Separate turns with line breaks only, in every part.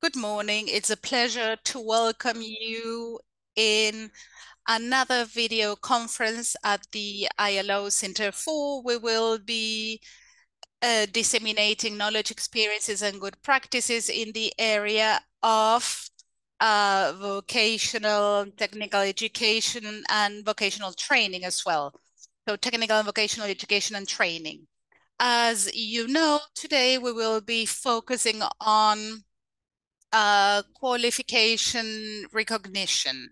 Good morning. It's a pleasure to welcome you in another video conference at the ILO Cinterfor. We will be uh, disseminating knowledge, experiences, and good practices in the area of uh, vocational, technical education, and vocational training as well. So technical and vocational education and training. As you know, today we will be focusing on qualification recognition.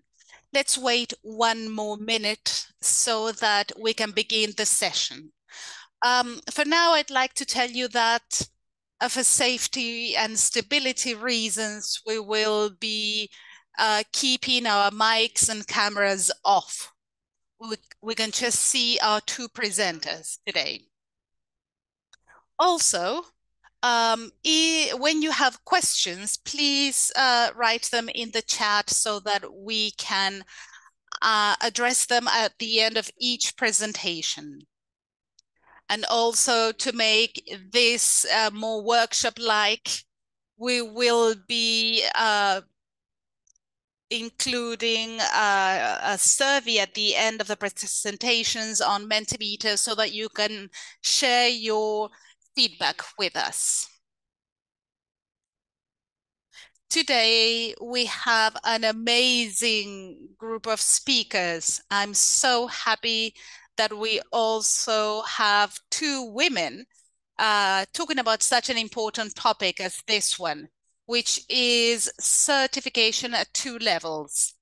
Let's wait one more minute so that we can begin the session. Um, for now, I'd like to tell you that uh, for safety and stability reasons, we will be uh, keeping our mics and cameras off. We, we can just see our two presenters today. Also, um, when you have questions, please uh, write them in the chat so that we can uh, address them at the end of each presentation. And also to make this uh, more workshop-like, we will be uh, including uh, a survey at the end of the presentations on Mentimeter so that you can share your feedback with us. Today, we have an amazing group of speakers. I'm so happy that we also have two women uh, talking about such an important topic as this one, which is certification at two levels.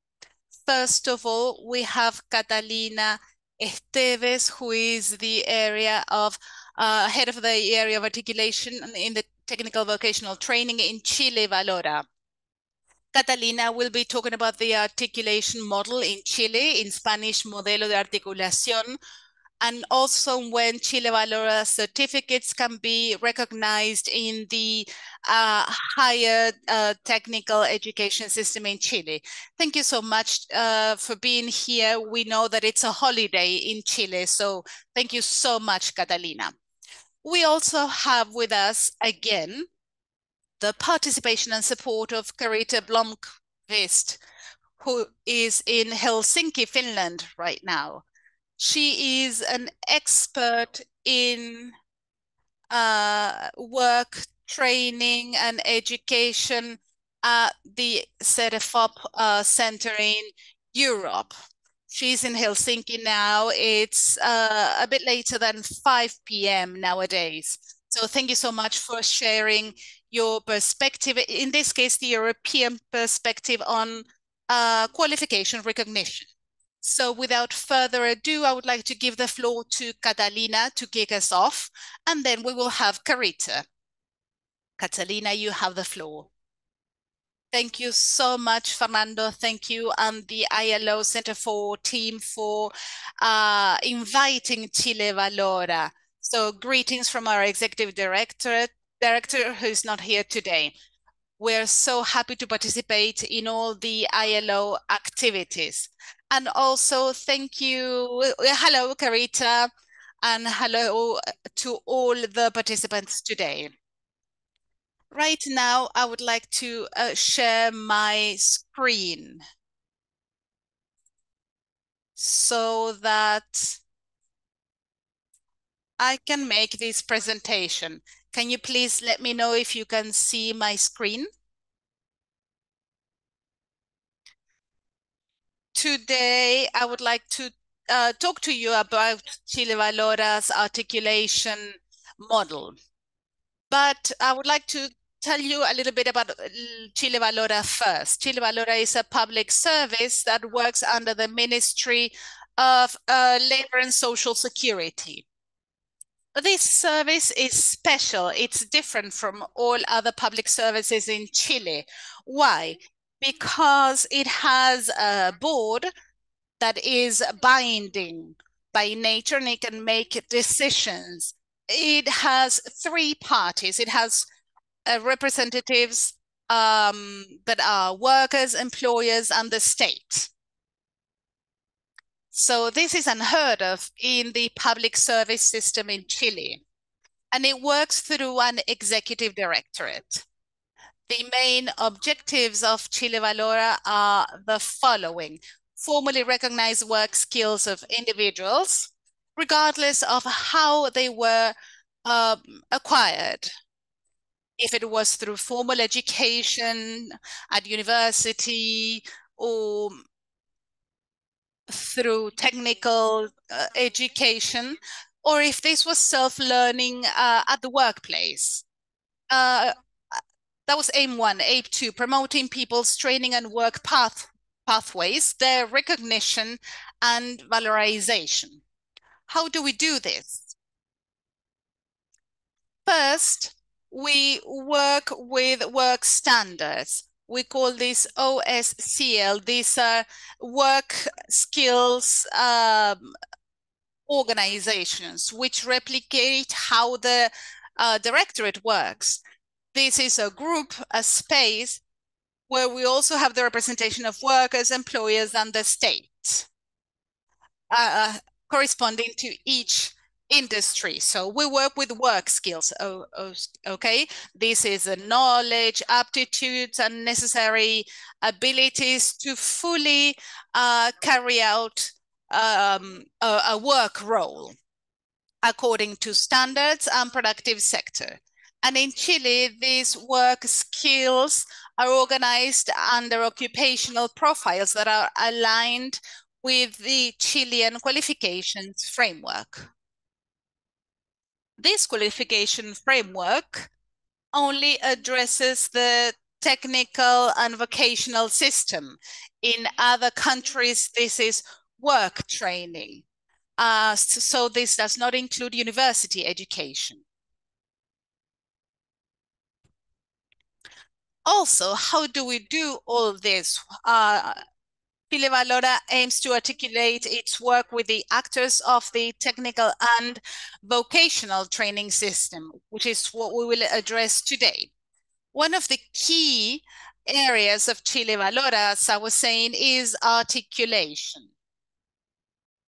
First of all, we have Catalina Esteves, who is the area of uh, head of the area of articulation in the technical vocational training in Chile, Valora. Catalina will be talking about the articulation model in Chile, in Spanish, modelo de articulación, and also when Chile Valora certificates can be recognized in the uh, higher uh, technical education system in Chile. Thank you so much uh, for being here. We know that it's a holiday in Chile, so thank you so much, Catalina. We also have with us again the participation and support of Carita Blomqvist, who is in Helsinki, Finland right now. She is an expert in uh, work, training, and education at the CEDEFOP uh, Center in Europe. She's in Helsinki now. It's uh, a bit later than 5 p.m. nowadays. So thank you so much for sharing your perspective, in this case, the European perspective on uh, qualification recognition. So without further ado, I would like to give the floor to Catalina to kick us off, and then we will have Carita. Catalina, you have the floor. Thank you so much, Fernando. Thank you and the ILO Cinterfor team for uh, inviting Chile Valora. So greetings from our executive director, director who's not here today. We're so happy to participate in all the ILO activities. And also thank you. Hello, Carita, and hello to all the participants today. Right now, I would like to uh, share my screen so that I can make this presentation. Can you please let me know if you can see my screen? Today, I would like to uh, talk to you about Chile Valora's articulation model. But I would like to tell you a little bit about Chile Valora first. Chile Valora is a public service that works under the Ministry of uh, Labor and Social Security. This service is special. It's different from all other public services in Chile. Why? Because it has a board that is binding by nature and it can make decisions. It has three parties. It has uh, representatives um, that are workers, employers, and the state. So this is unheard of in the public service system in Chile. And it works through an executive directorate. The main objectives of Chile Valora are the following. Formally recognize work skills of individuals, regardless of how they were um, acquired. If it was through formal education at university or through technical uh, education, or if this was self-learning uh, at the workplace. Uh, that was aim one. Aim two, promoting people's training and work path pathways, their recognition and valorization. How do we do this? First, we work with work standards. We call this OSCL. These are work skills um, organizations which replicate how the uh, directorate works. This is a group, a space where we also have the representation of workers, employers, and the state uh, corresponding to each industry. So we work with work skills. Oh, oh, okay, this is a knowledge, aptitudes, and necessary abilities to fully uh, carry out um, a, a work role according to standards and productive sector. And in Chile, these work skills are organized under occupational profiles that are aligned with the Chilean qualifications framework. This qualification framework only addresses the technical and vocational system. In other countries, this is work training. Uh, so this does not include university education. Also, how do we do all this? Uh, Chile Valora aims to articulate its work with the actors of the technical and vocational training system, which is what we will address today. One of the key areas of Chile Valora, as I was saying, is articulation.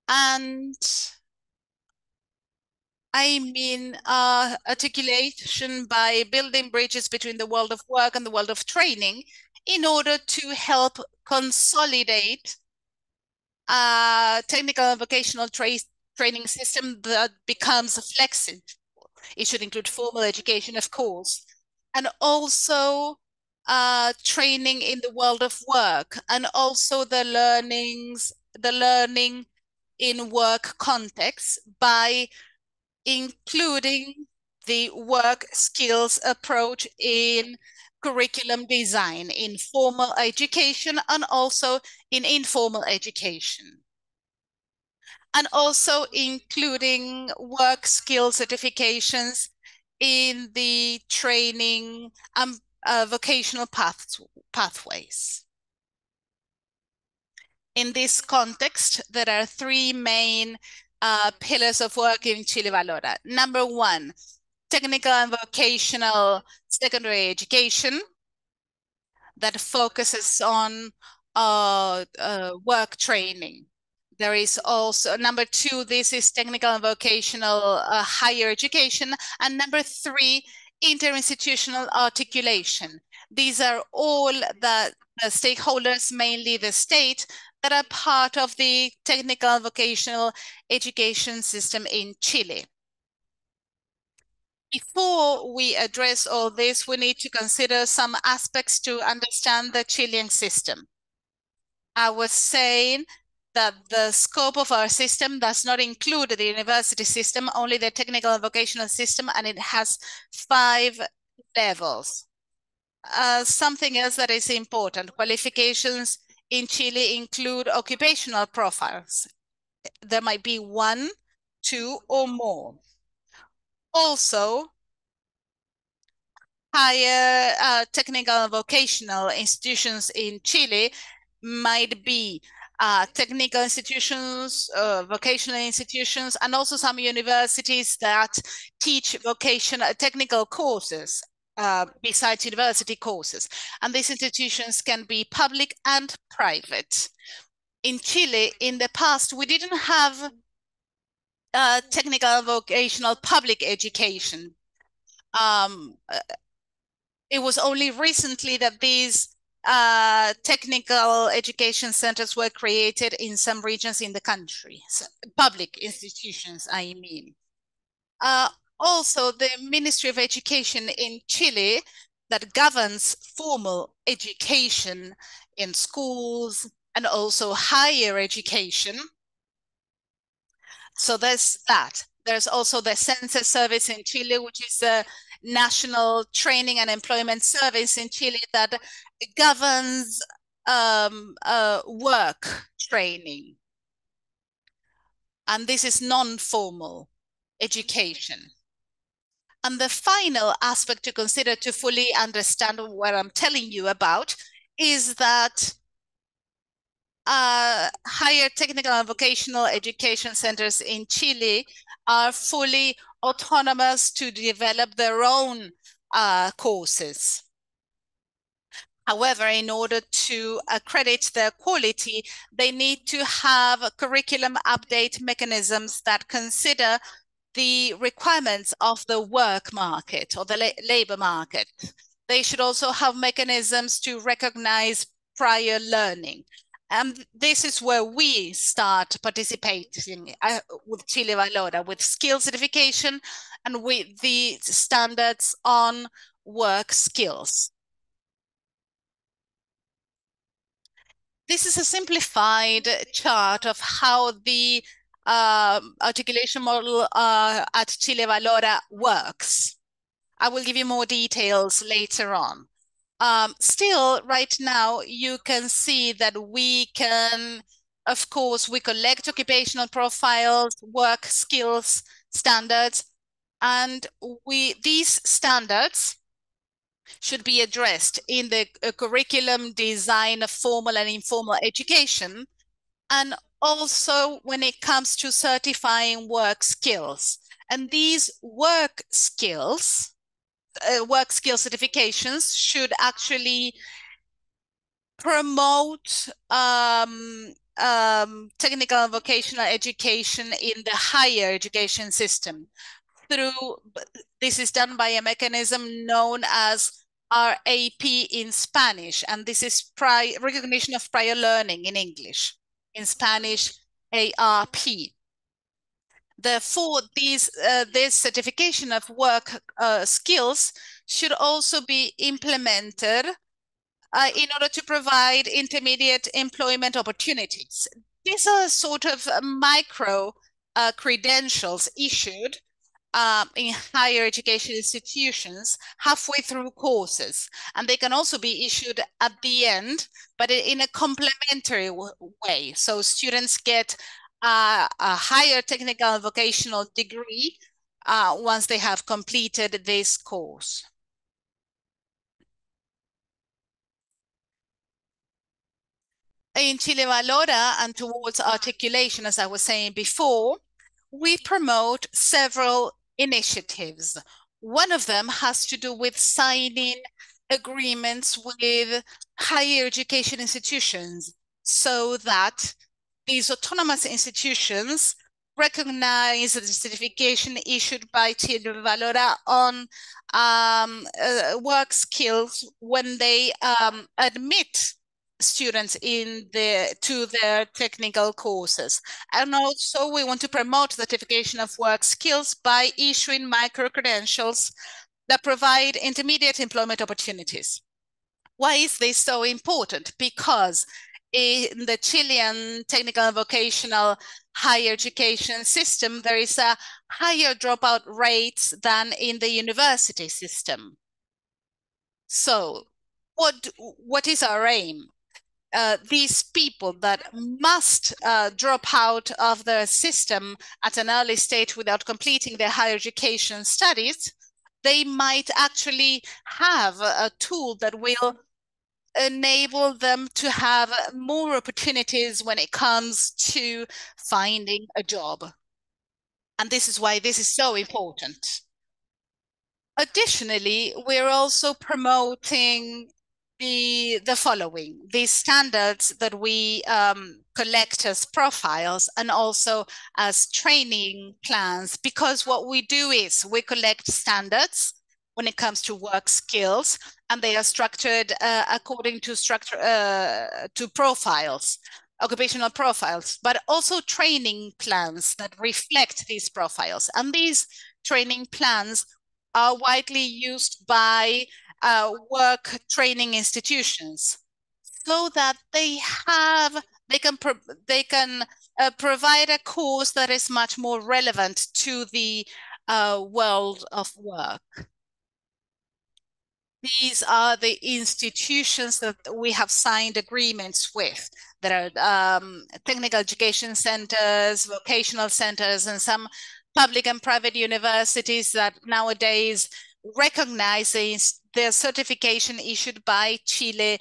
And I mean uh, articulation by building bridges between the world of work and the world of training in order to help consolidate a technical and vocational tra training system that becomes flexible. It should include formal education, of course, and also uh, training in the world of work, and also the learnings, the learning in work context by including the work skills approach in curriculum design in formal education and also in informal education. And also including work skill certifications in the training and uh, vocational paths, pathways. In this context, there are three main uh, pillars of work in Chile Valora. Number one, technical and vocational secondary education that focuses on uh, uh, work training. There is also number two, this is technical and vocational uh, higher education. And number three, interinstitutional articulation. These are all the, the stakeholders, mainly the state, that are part of the technical vocational education system in Chile. Before we address all this, we need to consider some aspects to understand the Chilean system. I was saying that the scope of our system does not include the university system, only the technical and vocational system, and it has five levels. Uh, something else that is important, qualifications in Chile include occupational profiles. There might be one, two, or more. Also, higher uh, technical and vocational institutions in Chile might be uh, technical institutions, uh, vocational institutions, and also some universities that teach vocational technical courses uh, besides university courses. And these institutions can be public and private. In Chile, in the past, we didn't have uh, technical vocational public education. Um, it was only recently that these uh, technical education centers were created in some regions in the country, so public institutions, I mean. Uh, also, the Ministry of Education in Chile that governs formal education in schools and also higher education. So there's that. There's also the SENCE Service in Chile, which is a national training and employment service in Chile that governs um, uh, work training. And this is non-formal education. And the final aspect to consider to fully understand what I'm telling you about is that uh, higher technical and vocational education centers in Chile are fully autonomous to develop their own uh, courses. However, in order to accredit their quality, they need to have curriculum update mechanisms that consider the requirements of the work market or the la labor market. They should also have mechanisms to recognize prior learning. And this is where we start participating uh, with Chile Valora, with skill certification and with the standards on work skills. This is a simplified chart of how the uh, articulation model uh, at Chile Valora works. I will give you more details later on. Um, still, right now, you can see that we can, of course, we collect occupational profiles, work skills, standards, and we these standards should be addressed in the uh, curriculum design of formal and informal education, and also when it comes to certifying work skills. And these work skills, uh, work skill certifications should actually promote um, um, technical and vocational education in the higher education system through this is done by a mechanism known as RAP in Spanish, and this is prior recognition of prior learning in English. In Spanish, ARP. Therefore, these, uh, this certification of work uh, skills should also be implemented uh, in order to provide intermediate employment opportunities. These are sort of micro uh, credentials issued um, in higher education institutions halfway through courses. And they can also be issued at the end, but in a complementary way. So students get uh, a higher technical vocational degree uh, once they have completed this course. In Chile Valora and towards articulation, as I was saying before, we promote several initiatives. One of them has to do with signing agreements with higher education institutions so that these autonomous institutions recognize the certification issued by Chile Valora on um, uh, work skills when they um, admit students in the to their technical courses. And also we want to promote the certification of work skills by issuing micro-credentials that provide intermediate employment opportunities. Why is this so important? Because in the Chilean technical and vocational higher education system, there is a higher dropout rates than in the university system. So what, what is our aim? Uh, these people that must uh, drop out of the system at an early stage without completing their higher education studies, they might actually have a tool that will enable them to have more opportunities when it comes to finding a job. And this is why this is so important. Additionally, we're also promoting the the following these standards that we um, collect as profiles and also as training plans because what we do is we collect standards when it comes to work skills, and they are structured uh, according to structure uh, to profiles, occupational profiles, but also training plans that reflect these profiles. And these training plans are widely used by uh, work training institutions so that they have they can they can uh, provide a course that is much more relevant to the uh, world of work. These are the institutions that we have signed agreements with. There are um, technical education centers, vocational centers, and some public and private universities that nowadays recognize the certification issued by Chile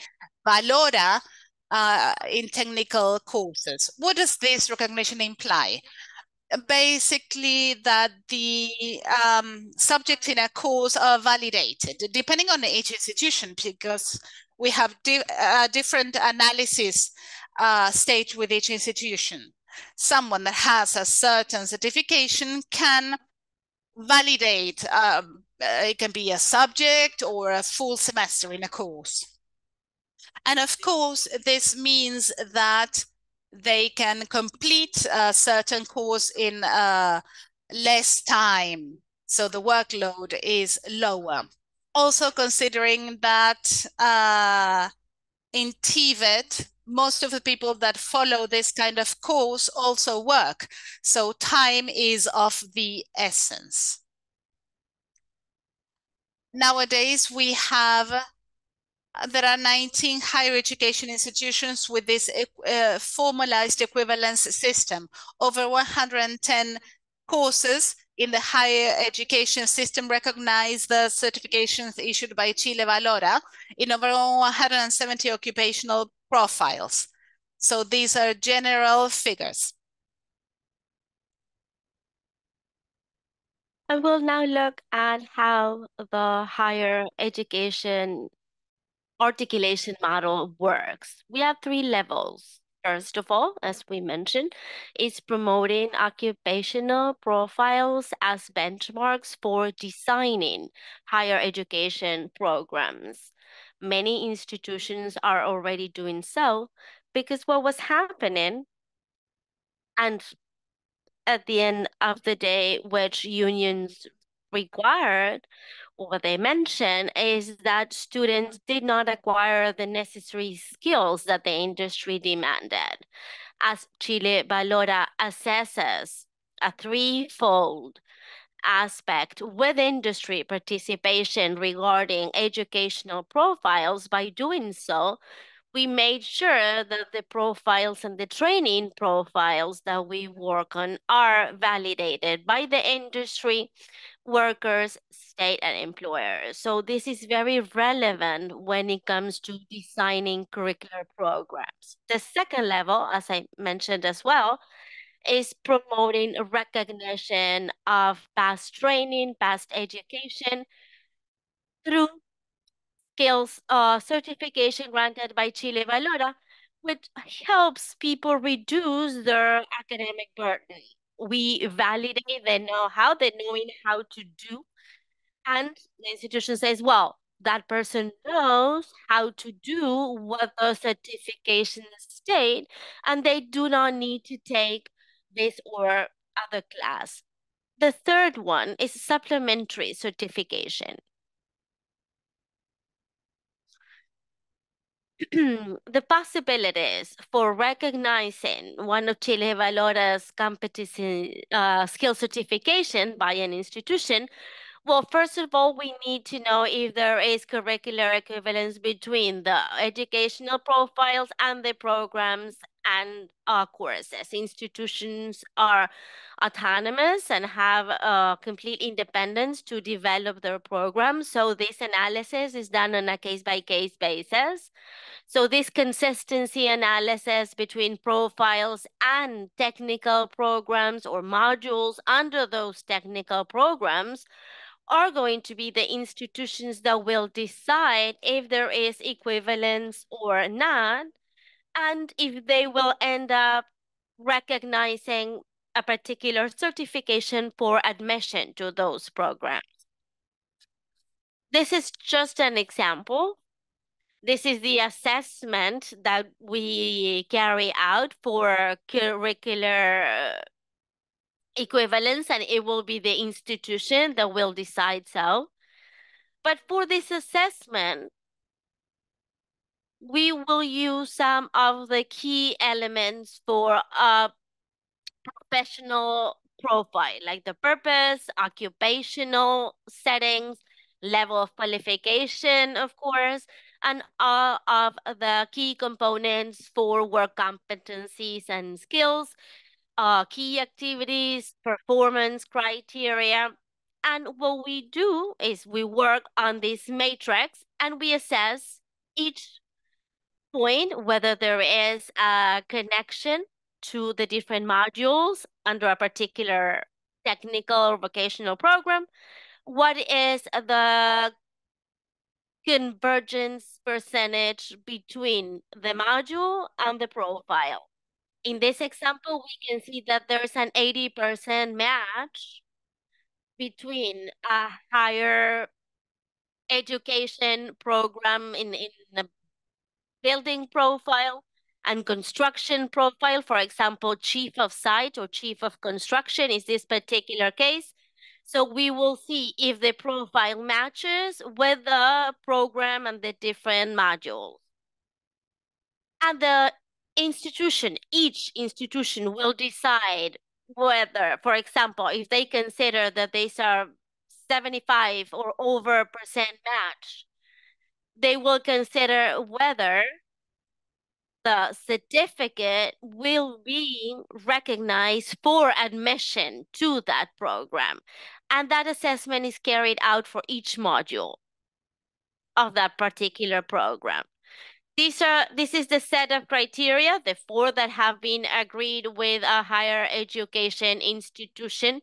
Valora uh, in technical courses. What does this recognition imply? Basically, that the um, subjects in a course are validated depending on each institution because we have di a different analysis uh, stage with each institution. Someone that has a certain certification can validate, um, it can be a subject or a full semester in a course. And of course, this means that they can complete a certain course in uh, less time. So the workload is lower. Also considering that uh, in TVET, most of the people that follow this kind of course also work. So time is of the essence. Nowadays, we have there are 19 higher education institutions with this uh, formalized equivalence system. Over 110 courses in the higher education system recognize the certifications issued by Chile Valora in over 170 occupational profiles. So these are general figures.
I will now look at how the higher education articulation model works. We have three levels. First of all, as we mentioned, is promoting occupational profiles as benchmarks for designing higher education programs. Many institutions are already doing so because what was happening and at the end of the day, which unions required what they mention is that students did not acquire the necessary skills that the industry demanded. As Chile Valora assesses a threefold aspect with industry participation regarding educational profiles, by doing so, we made sure that the profiles and the training profiles that we work on are validated by the industry workers, state, and employers. So this is very relevant when it comes to designing curricular programs. The second level, as I mentioned as well, is promoting recognition of past training, past education through skills uh, certification granted by Chile Valora, which helps people reduce their academic burden we validate the know-how, the knowing how to do. And the institution says, well, that person knows how to do what the certification state, and they do not need to take this or other class. The third one is supplementary certification. the possibilities for recognizing one of Chile Valora's competency uh, skill certification by an institution, well, first of all, we need to know if there is curricular equivalence between the educational profiles and the programs and uh, courses. Institutions are autonomous and have uh, complete independence to develop their programs. So this analysis is done on a case-by-case -case basis. So this consistency analysis between profiles and technical programs or modules under those technical programs are going to be the institutions that will decide if there is equivalence or not, and if they will end up recognizing a particular certification for admission to those programs. This is just an example. This is the assessment that we carry out for curricular equivalence, and it will be the institution that will decide so. But for this assessment, we will use some of the key elements for a professional profile, like the purpose, occupational settings, level of qualification, of course, and all of the key components for work competencies and skills, uh, key activities, performance criteria. And what we do is we work on this matrix and we assess each point whether there is a connection to the different modules under a particular technical or vocational program. What is the convergence percentage between the module and the profile? In this example, we can see that there's an 80% match between a higher education program in, in the building profile and construction profile. For example, chief of site or chief of construction is this particular case. So we will see if the profile matches with the program and the different modules. And the institution, each institution will decide whether, for example, if they consider that these are 75 or over percent match, they will consider whether the certificate will be recognized for admission to that program. And that assessment is carried out for each module of that particular program. These are this is the set of criteria, the four that have been agreed with a higher education institution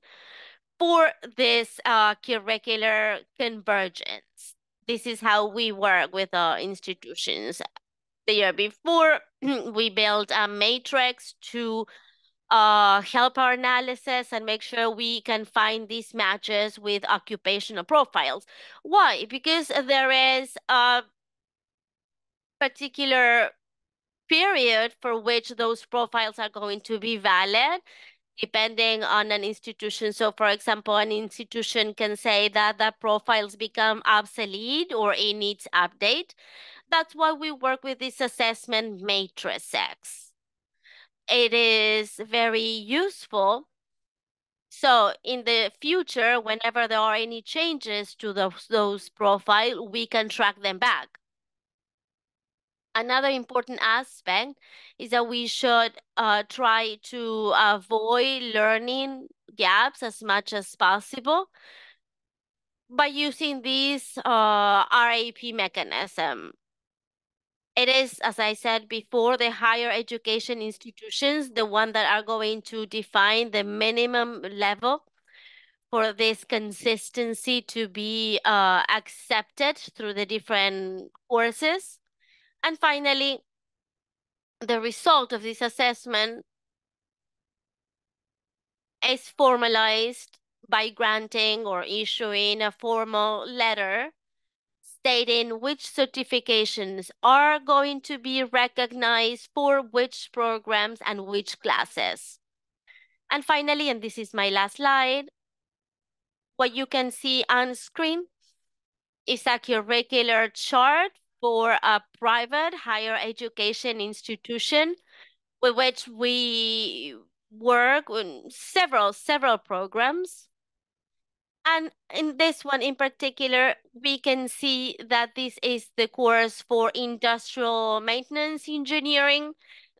for this uh, curricular convergence. This is how we work with our institutions. The year before, we built a matrix to uh, help our analysis and make sure we can find these matches with occupational profiles. Why? Because there is a particular period for which those profiles are going to be valid depending on an institution. So for example, an institution can say that the profiles become obsolete or it needs update. That's why we work with this assessment matrix. X. It is very useful. So in the future, whenever there are any changes to those, those profile, we can track them back. Another important aspect is that we should uh, try to avoid learning gaps as much as possible by using this uh, RAP mechanism. It is, as I said before, the higher education institutions, the one that are going to define the minimum level for this consistency to be uh, accepted through the different courses. And finally, the result of this assessment is formalized by granting or issuing a formal letter stating which certifications are going to be recognized for which programs and which classes. And finally, and this is my last slide, what you can see on screen is a curricular chart for a private higher education institution with which we work on several, several programs. And in this one in particular, we can see that this is the course for industrial maintenance engineering.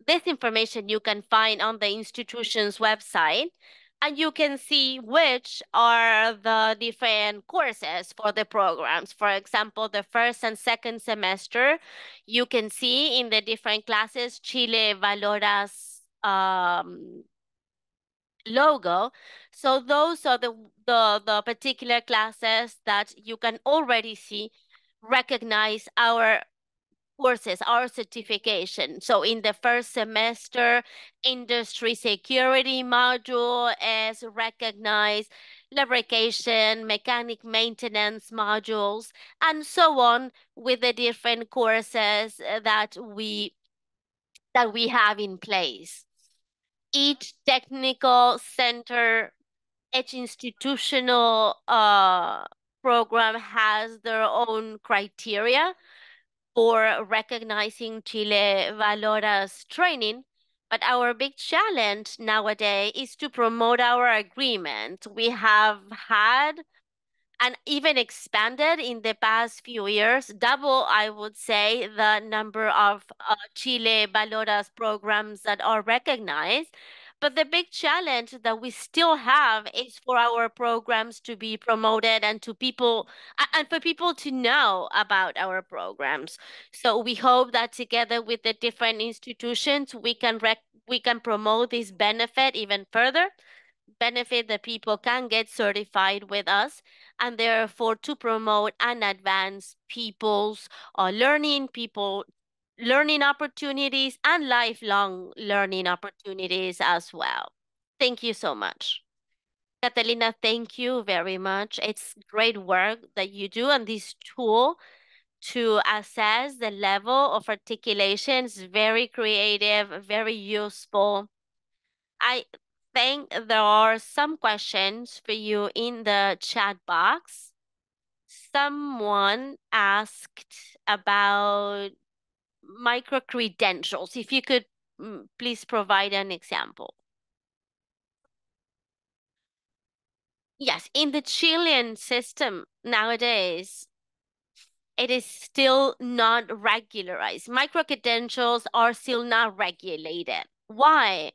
This information you can find on the institution's website and you can see which are the different courses for the programs. For example, the first and second semester, you can see in the different classes, Chile Valoras um, logo. So those are the, the, the particular classes that you can already see recognize our courses, our certification. So in the first semester, industry security module is recognized, lubrication, mechanic maintenance modules, and so on with the different courses that we that we have in place. Each technical center, each institutional uh, program has their own criteria for recognizing Chile Valora's training. But our big challenge nowadays is to promote our agreement. We have had and even expanded in the past few years, double, I would say, the number of uh, Chile Valoras programs that are recognized. But the big challenge that we still have is for our programs to be promoted and to people and for people to know about our programs. So we hope that together with the different institutions, we can rec- we can promote this benefit even further benefit that people can get certified with us and therefore to promote and advance people's uh, learning, people learning opportunities and lifelong learning opportunities as well. Thank you so much. Catalina, thank you very much. It's great work that you do on this tool to assess the level of articulation. It's very creative, very useful. I think there are some questions for you in the chat box. Someone asked about micro credentials. If you could mm, please provide an example. Yes, in the Chilean system nowadays, it is still not regularized. Micro credentials are still not regulated. Why?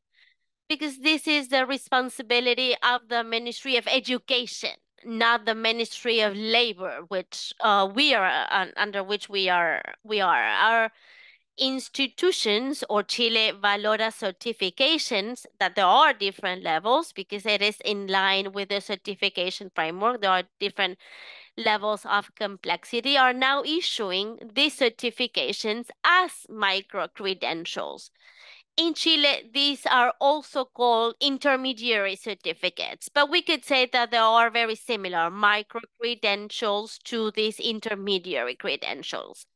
because this is the responsibility of the Ministry of Education, not the Ministry of Labor, which uh, we are uh, under which we are we are our institutions or Chile Valora certifications that there are different levels because it is in line with the certification framework. There are different levels of complexity are now issuing these certifications as micro credentials. In Chile, these are also called intermediary certificates, but we could say that they are very similar micro credentials to these intermediary credentials.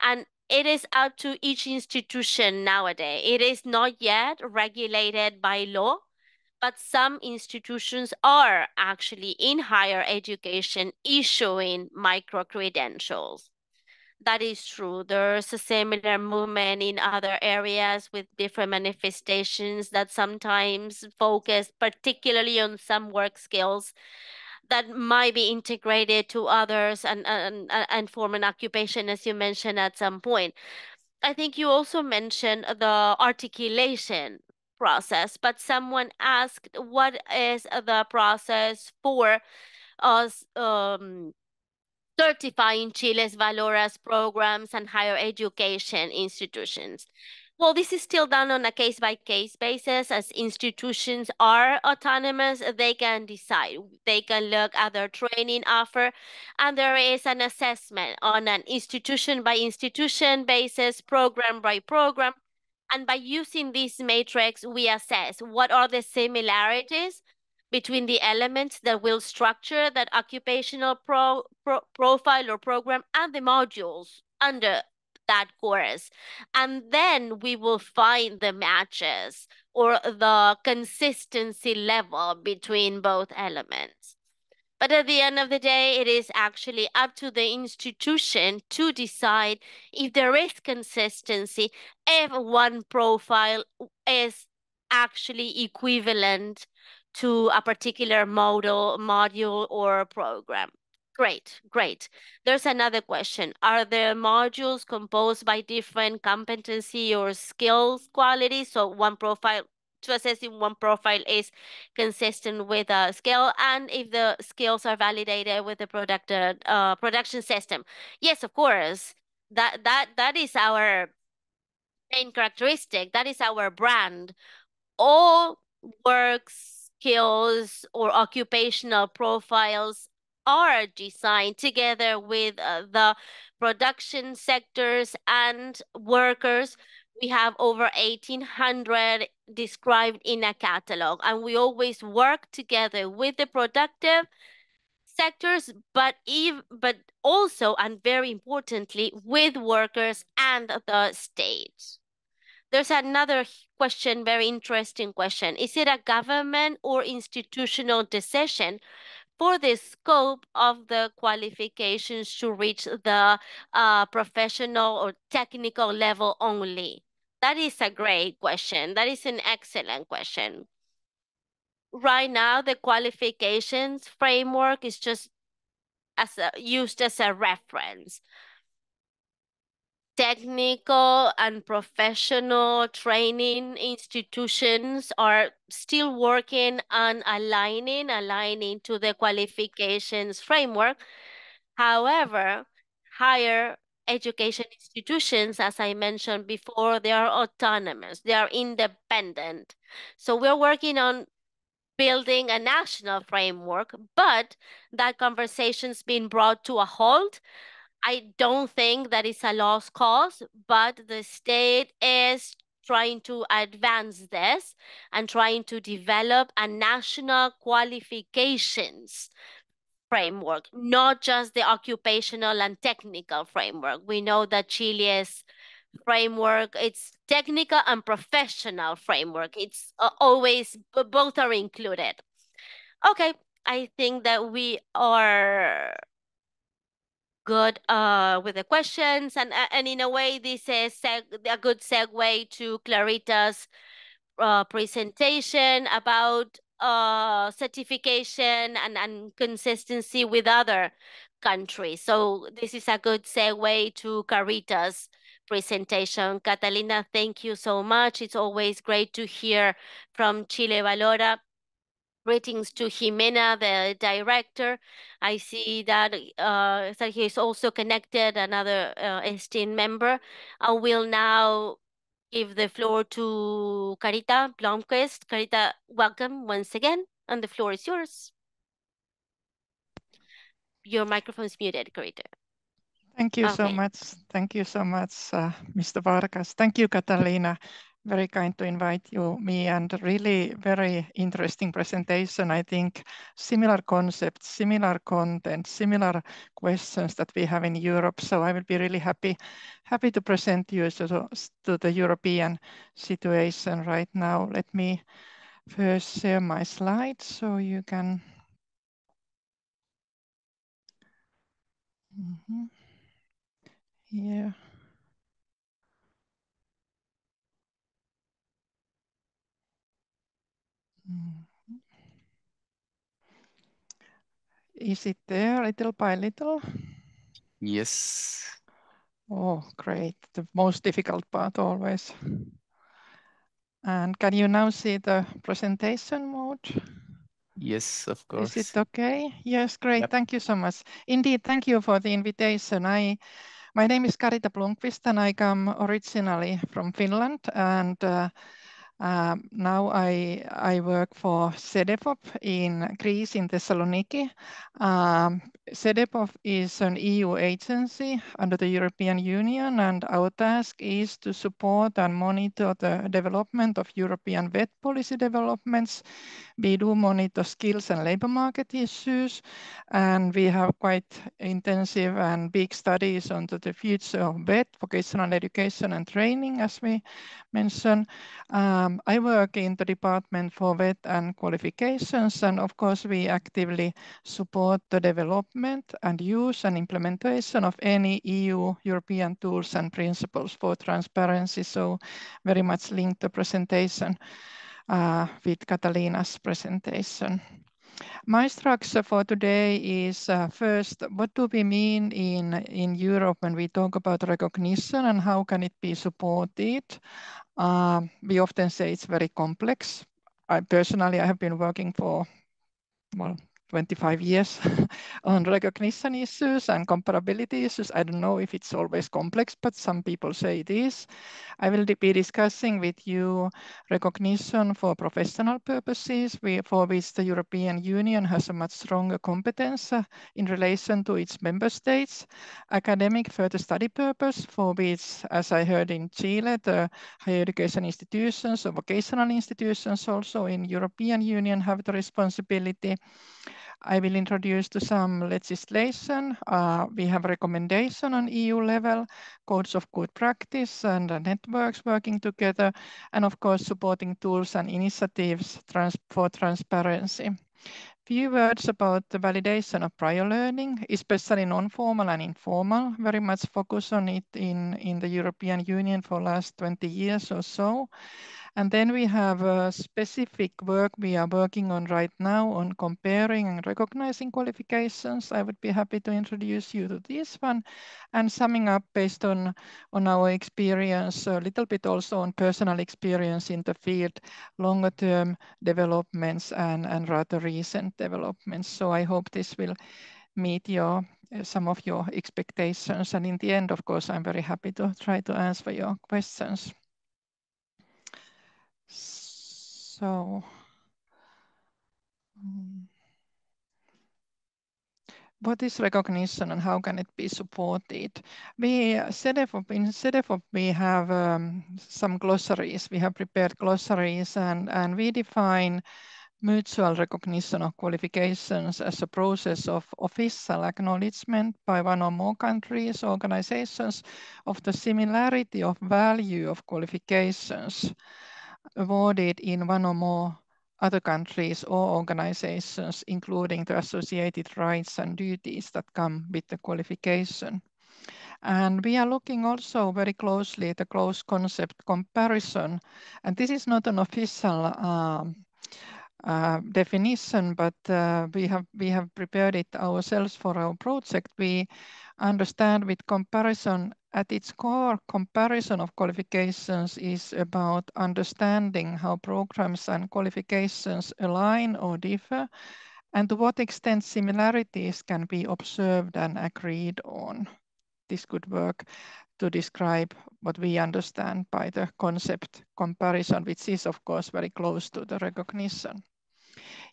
And it is up to each institution nowadays. It is not yet regulated by law, but some institutions are actually in higher education issuing micro credentials. That is true. There's a similar movement in other areas with different manifestations that sometimes focus particularly on some work skills that might be integrated to others and, and, and form an occupation, as you mentioned at some point. I think you also mentioned the articulation process, but someone asked what is the process for us um, certifying Chile's Valoras programs and higher education institutions. Well, this is still done on a case by case basis. As institutions are autonomous, they can decide. They can look at their training offer, and there is an assessment on an institution by institution basis, program by program. And by using this matrix, we assess what are the similarities between the elements that will structure that occupational pro, pro, profile or program and the modules under that course. And then we will find the matches or the consistency level between both elements. But at the end of the day, it is actually up to the institution to decide if there is consistency, if one profile is actually equivalent to a particular model, module or program. Great, great. There's another question. Are the modules composed by different competency or skills qualities? So one profile, to assess if one profile is consistent with a skill and if the skills are validated with the product, uh, production system. Yes, of course. That, that, that is our main characteristic. That is our brand. All works skills or occupational profiles are designed together with uh, the production sectors and workers. We have over 1800 described in a catalog, and we always work together with the productive sectors, but even, but also, and very importantly, with workers and the state. There's another question, very interesting question. Is it a government or institutional decision for the scope of the qualifications to reach the uh, professional or technical level only? That is a great question. That is an excellent question. Right now, the qualifications framework is just as a, used as a reference technical and professional training institutions are still working on aligning, aligning to the qualifications framework. However, higher education institutions, as I mentioned before, they are autonomous, they are independent. So we're working on building a national framework, but that conversation's been brought to a halt I don't think that it's a lost cause, but the state is trying to advance this and trying to develop a national qualifications framework, not just the occupational and technical framework. We know that Chile's framework, it's technical and professional framework. It's uh, always, both are included. Okay, I think that we are good uh, with the questions. And, and in a way, this is a good segue to Carita's uh, presentation about uh, certification and, and consistency with other countries. So this is a good segue to Carita's presentation. Catalina, thank you so much. It's always great to hear from ChileValora Greetings to Jimena, the director. I see that uh, is also connected, another uh, esteemed member. I will now give the floor to Carita Blomqvist. Carita, welcome once again, and the floor is yours. Your microphone is muted, Carita.
Thank you okay. so much. Thank you so much, uh, Mr. Vargas. Thank you, Catalina very kind to invite you, me, and really very interesting presentation. I think similar concepts, similar content, similar questions that we have in Europe. So I will be really happy, happy to present you to, to the European situation right now. Let me first share my slides so you can. Mm -hmm. Yeah. Is it there little by little?
Yes.
Oh, great. The most difficult part always. And can you now see the presentation mode?
Yes, of course.
Is it okay? Yes, great.
Yep.
Thank you so much. Indeed, thank you for the invitation. I, my name is Carita Blomqvist and I come originally from Finland and uh, um, now I, I work for CEDEFOP in Greece, in Thessaloniki. Um, CEDEFOP is an EU agency under the European Union, and our task is to support and monitor the development of European VET policy developments. We do monitor skills and labor market issues, and we have quite intensive and big studies on the future of VET, vocational education and training, as we mentioned. Um, I work in the Department for VET and Qualifications, and of course we actively support the development and use and implementation of any EU European tools and principles for transparency. So very much linked the presentation uh, with Catalina's presentation. My structure for today is uh, first, what do we mean in, in Europe when we talk about recognition and how can it be supported? Uh, we often say it's very complex. I personally, I have been working for, well, 25 years on recognition issues and comparability issues. I don't know if it's always complex, but some people say it is. I will be discussing with you recognition for professional purposes, for which the European Union has a much stronger competence uh, in relation to its member states. Academic further study purpose, for which, as I heard in Chile, the higher education institutions or vocational institutions also in European Union have the responsibility. I will introduce to some legislation. Uh, we have recommendation on EU level, codes of good practice and uh, networks working together, and of course supporting tools and initiatives trans for transparency. Few words about the validation of prior learning, especially non-formal and informal, very much focus on it in, in the European Union for last 20 years or so. And then we have a specific work we are working on right now on comparing and recognizing qualifications. I would be happy to introduce you to this one and summing up based on, on our experience, a little bit also on personal experience in the field, longer term developments and, and rather recent developments. So I hope this will meet your some of your expectations. And in the end, of course, I'm very happy to try to answer your questions. So, um, what is recognition and how can it be supported? We CEDEFOP, in CEDEFOP we have um, some glossaries. We have prepared glossaries and, and we define mutual recognition of qualifications as a process of official acknowledgement by one or more countries, organizations of the similarity of value of qualifications awarded in one or more other countries or organizations, including the associated rights and duties that come with the qualification. And we are looking also very closely at the close concept comparison. And this is not an official um, uh, definition, but uh, we have we have prepared it ourselves for our project. We understand with comparison at its core, comparison of qualifications is about understanding how programs and qualifications align or differ, and to what extent similarities can be observed and agreed on. This could work to describe what we understand by the concept comparison, which is of course very close to the recognition.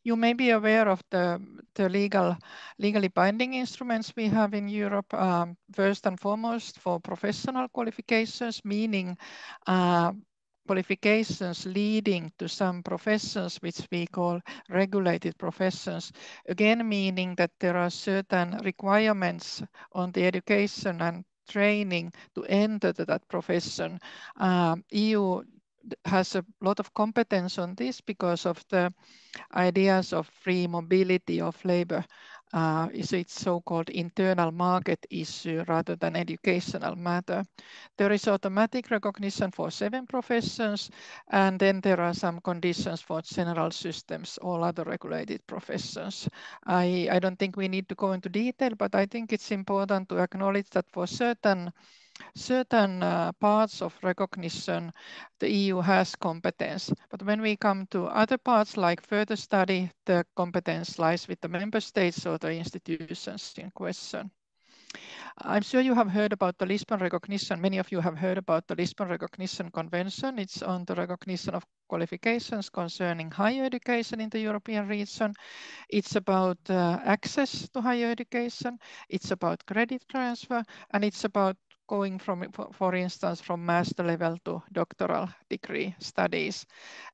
You may be aware of the, the legal, legally binding instruments we have in Europe. Um, first and foremost for professional qualifications, meaning uh, qualifications leading to some professions which we call regulated professions. Again, meaning that there are certain requirements on the education and training to enter that profession. Um, EU has a lot of competence on this because of the ideas of free mobility of labor. Uh, so it's so-called internal market issue rather than educational matter. There is automatic recognition for seven professions, and then there are some conditions for general systems, all other regulated professions. I, I don't think we need to go into detail, but I think it's important to acknowledge that for certain certain uh, parts of recognition, the EU has competence. But when we come to other parts like further study, the competence lies with the member states or the institutions in question. I'm sure you have heard about the Lisbon recognition. Many of you have heard about the Lisbon Recognition Convention. It's on the recognition of qualifications concerning higher education in the European region. It's about uh, access to higher education. It's about credit transfer, and it's about going from, for instance, from master level to doctoral degree studies.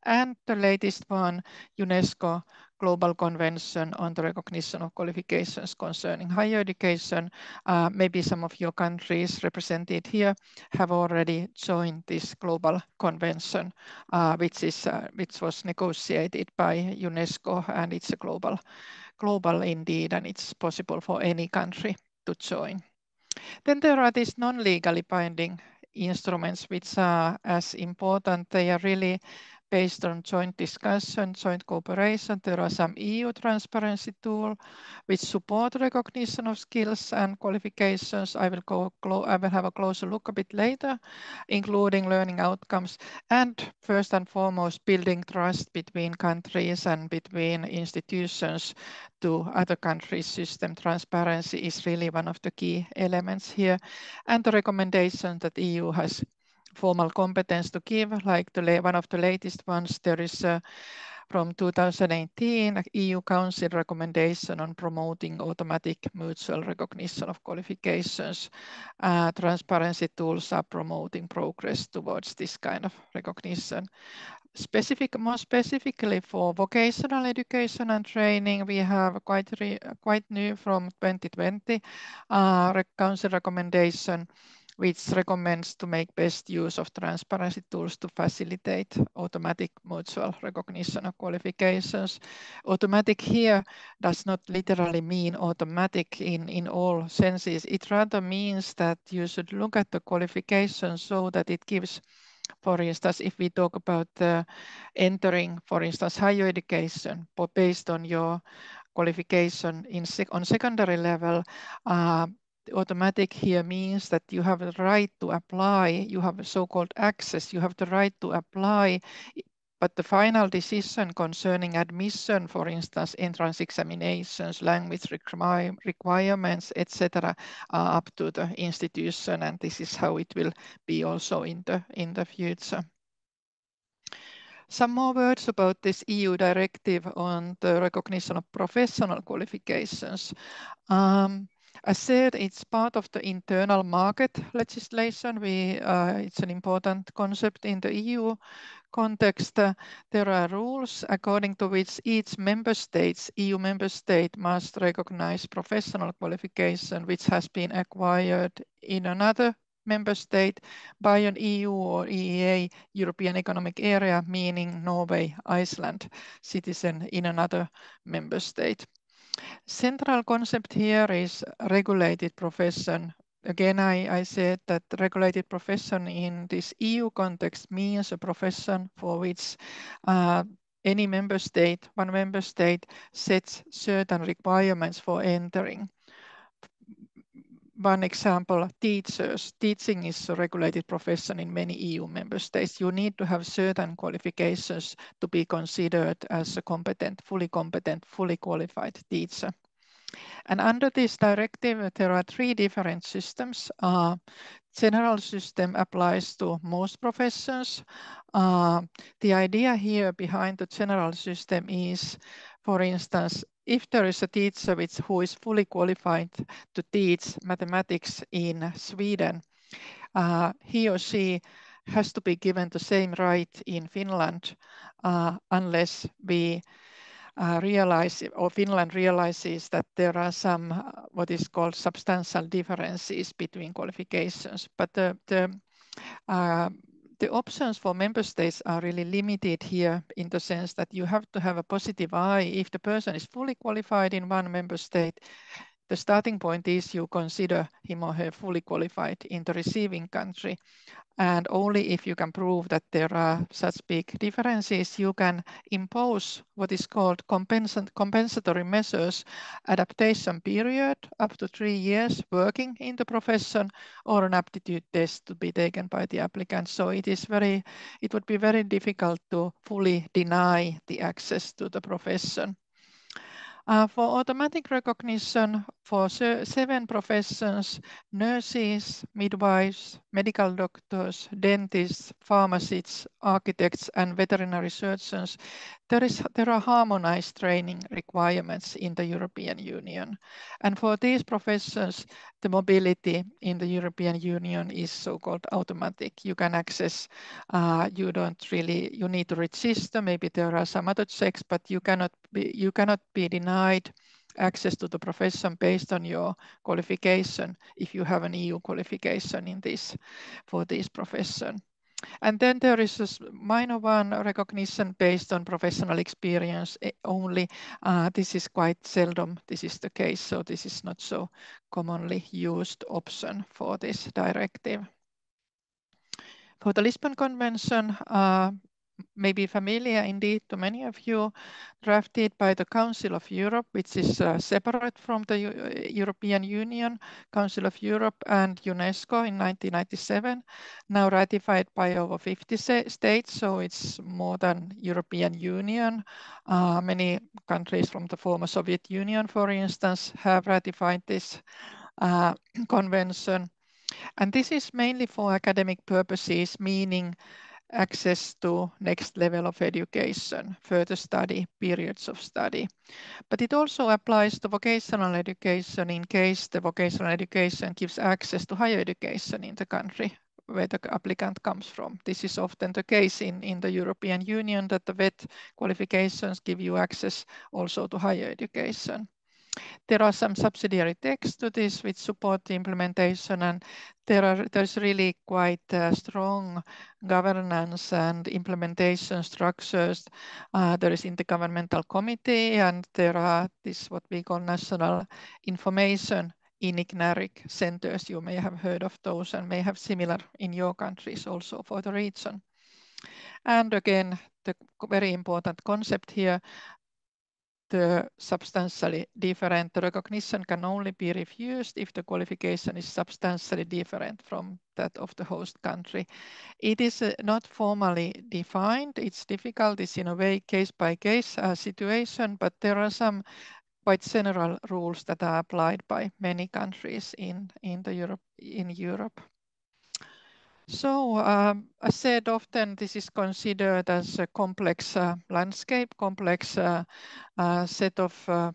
And the latest one, UNESCO Global Convention on the Recognition of Qualifications Concerning Higher Education. Uh, maybe some of your countries represented here have already joined this global convention, uh, which is uh, which was negotiated by UNESCO, and it's a global, global indeed, and it's possible for any country to join. Then there are these non-legally binding instruments which are as important. They are really based on joint discussion, joint cooperation. There are some EU transparency tool which support recognition of skills and qualifications. I will go I will have a closer look a bit later, including learning outcomes and first and foremost building trust between countries and between institutions to other countries system transparency is really one of the key elements here and the recommendation that EU has formal competence to give, like the one of the latest ones, there is uh, from 2018 EU Council recommendation on promoting automatic mutual recognition of qualifications. Uh, transparency tools are promoting progress towards this kind of recognition. Specific, more specifically for vocational education and training, we have quite re, quite new from 2020 uh, council recommendation which recommends to make best use of transparency tools to facilitate automatic mutual recognition of qualifications. Automatic here does not literally mean automatic in, in all senses. It rather means that you should look at the qualifications so that it gives for instance, if we talk about uh, entering, for instance, higher education, based on your qualification in sec on secondary level, uh, automatic here means that you have the right to apply, you have a so-called access, you have the right to apply, but the final decision concerning admission, for instance, entrance examinations, language requirements, etc., are up to the institution, and this is how it will be also in the, in the future. Some more words about this EU directive on the recognition of professional qualifications. Um, I said it's part of the internal market legislation. We, uh, it's an important concept in the EU context. Uh, there are rules according to which each member states, EU member state must recognize professional qualification which has been acquired in another member state by an EU or EEA European Economic Area, meaning Norway, Iceland, citizen in another member state. Central concept here is regulated profession. Again, I, I said that regulated profession in this EU context means a profession for which uh, any member state, one member state sets certain requirements for entering. One example, teachers. Teaching is a regulated profession in many EU member states. You need to have certain qualifications to be considered as a competent, fully competent, fully qualified teacher. And under this directive, there are three different systems. Uh, general system applies to most professions. Uh, the idea here behind the general system is, for instance, if there is a teacher which, who is fully qualified to teach mathematics in Sweden, uh, he or she has to be given the same right in Finland uh, unless we uh, realize or Finland realizes that there are some uh, what is called substantial differences between qualifications. But the, the, uh, the options for member states are really limited here in the sense that you have to have a positive eye. If the person is fully qualified in one member state, the starting point is you consider him or her fully qualified in the receiving country. And only if you can prove that there are such big differences, you can impose what is called compensatory measures, adaptation period up to three years working in the profession or an aptitude test to be taken by the applicant. So it is very, it would be very difficult to fully deny the access to the profession. Uh, for automatic recognition for seven professions, nurses, midwives, medical doctors, dentists, pharmacists, architects, and veterinary surgeons, there, is, there are harmonized training requirements in the European Union. And for these professions, the mobility in the European Union is so-called automatic. You can access, uh, you don't really, you need to register, maybe there are some other checks, but you cannot be, you cannot be denied access to the profession based on your qualification if you have an EU qualification in this for this profession. And then there is a minor one recognition based on professional experience eh, only. Uh, this is quite seldom, this is the case, so this is not so commonly used option for this directive. For the Lisbon Convention, uh, may be familiar indeed to many of you, drafted by the Council of Europe, which is uh, separate from the U uh, European Union, Council of Europe and UNESCO in 1997, now ratified by over 50 states, so it's more than European Union. Uh, many countries from the former Soviet Union, for instance, have ratified this uh, convention. And this is mainly for academic purposes, meaning access to next level of education, further study, periods of study. But it also applies to vocational education in case the vocational education gives access to higher education in the country where the applicant comes from. This is often the case in, in the European Union that the VET qualifications give you access also to higher education. There are some subsidiary texts to this which support the implementation and there are there's really quite uh, strong governance and implementation structures. Uh, there is intergovernmental committee and there are this what we call national information ENIC centers. You may have heard of those and may have similar in your countries also for the region. And again, the very important concept here, the substantially different. Recognition can only be refused if the qualification is substantially different from that of the host country. It is uh, not formally defined. It's difficult. It's in a way case by case uh, situation, but there are some quite general rules that are applied by many countries in, in, the Europe, in Europe. So um, I said often this is considered as a complex uh, landscape, complex uh, uh, set of uh,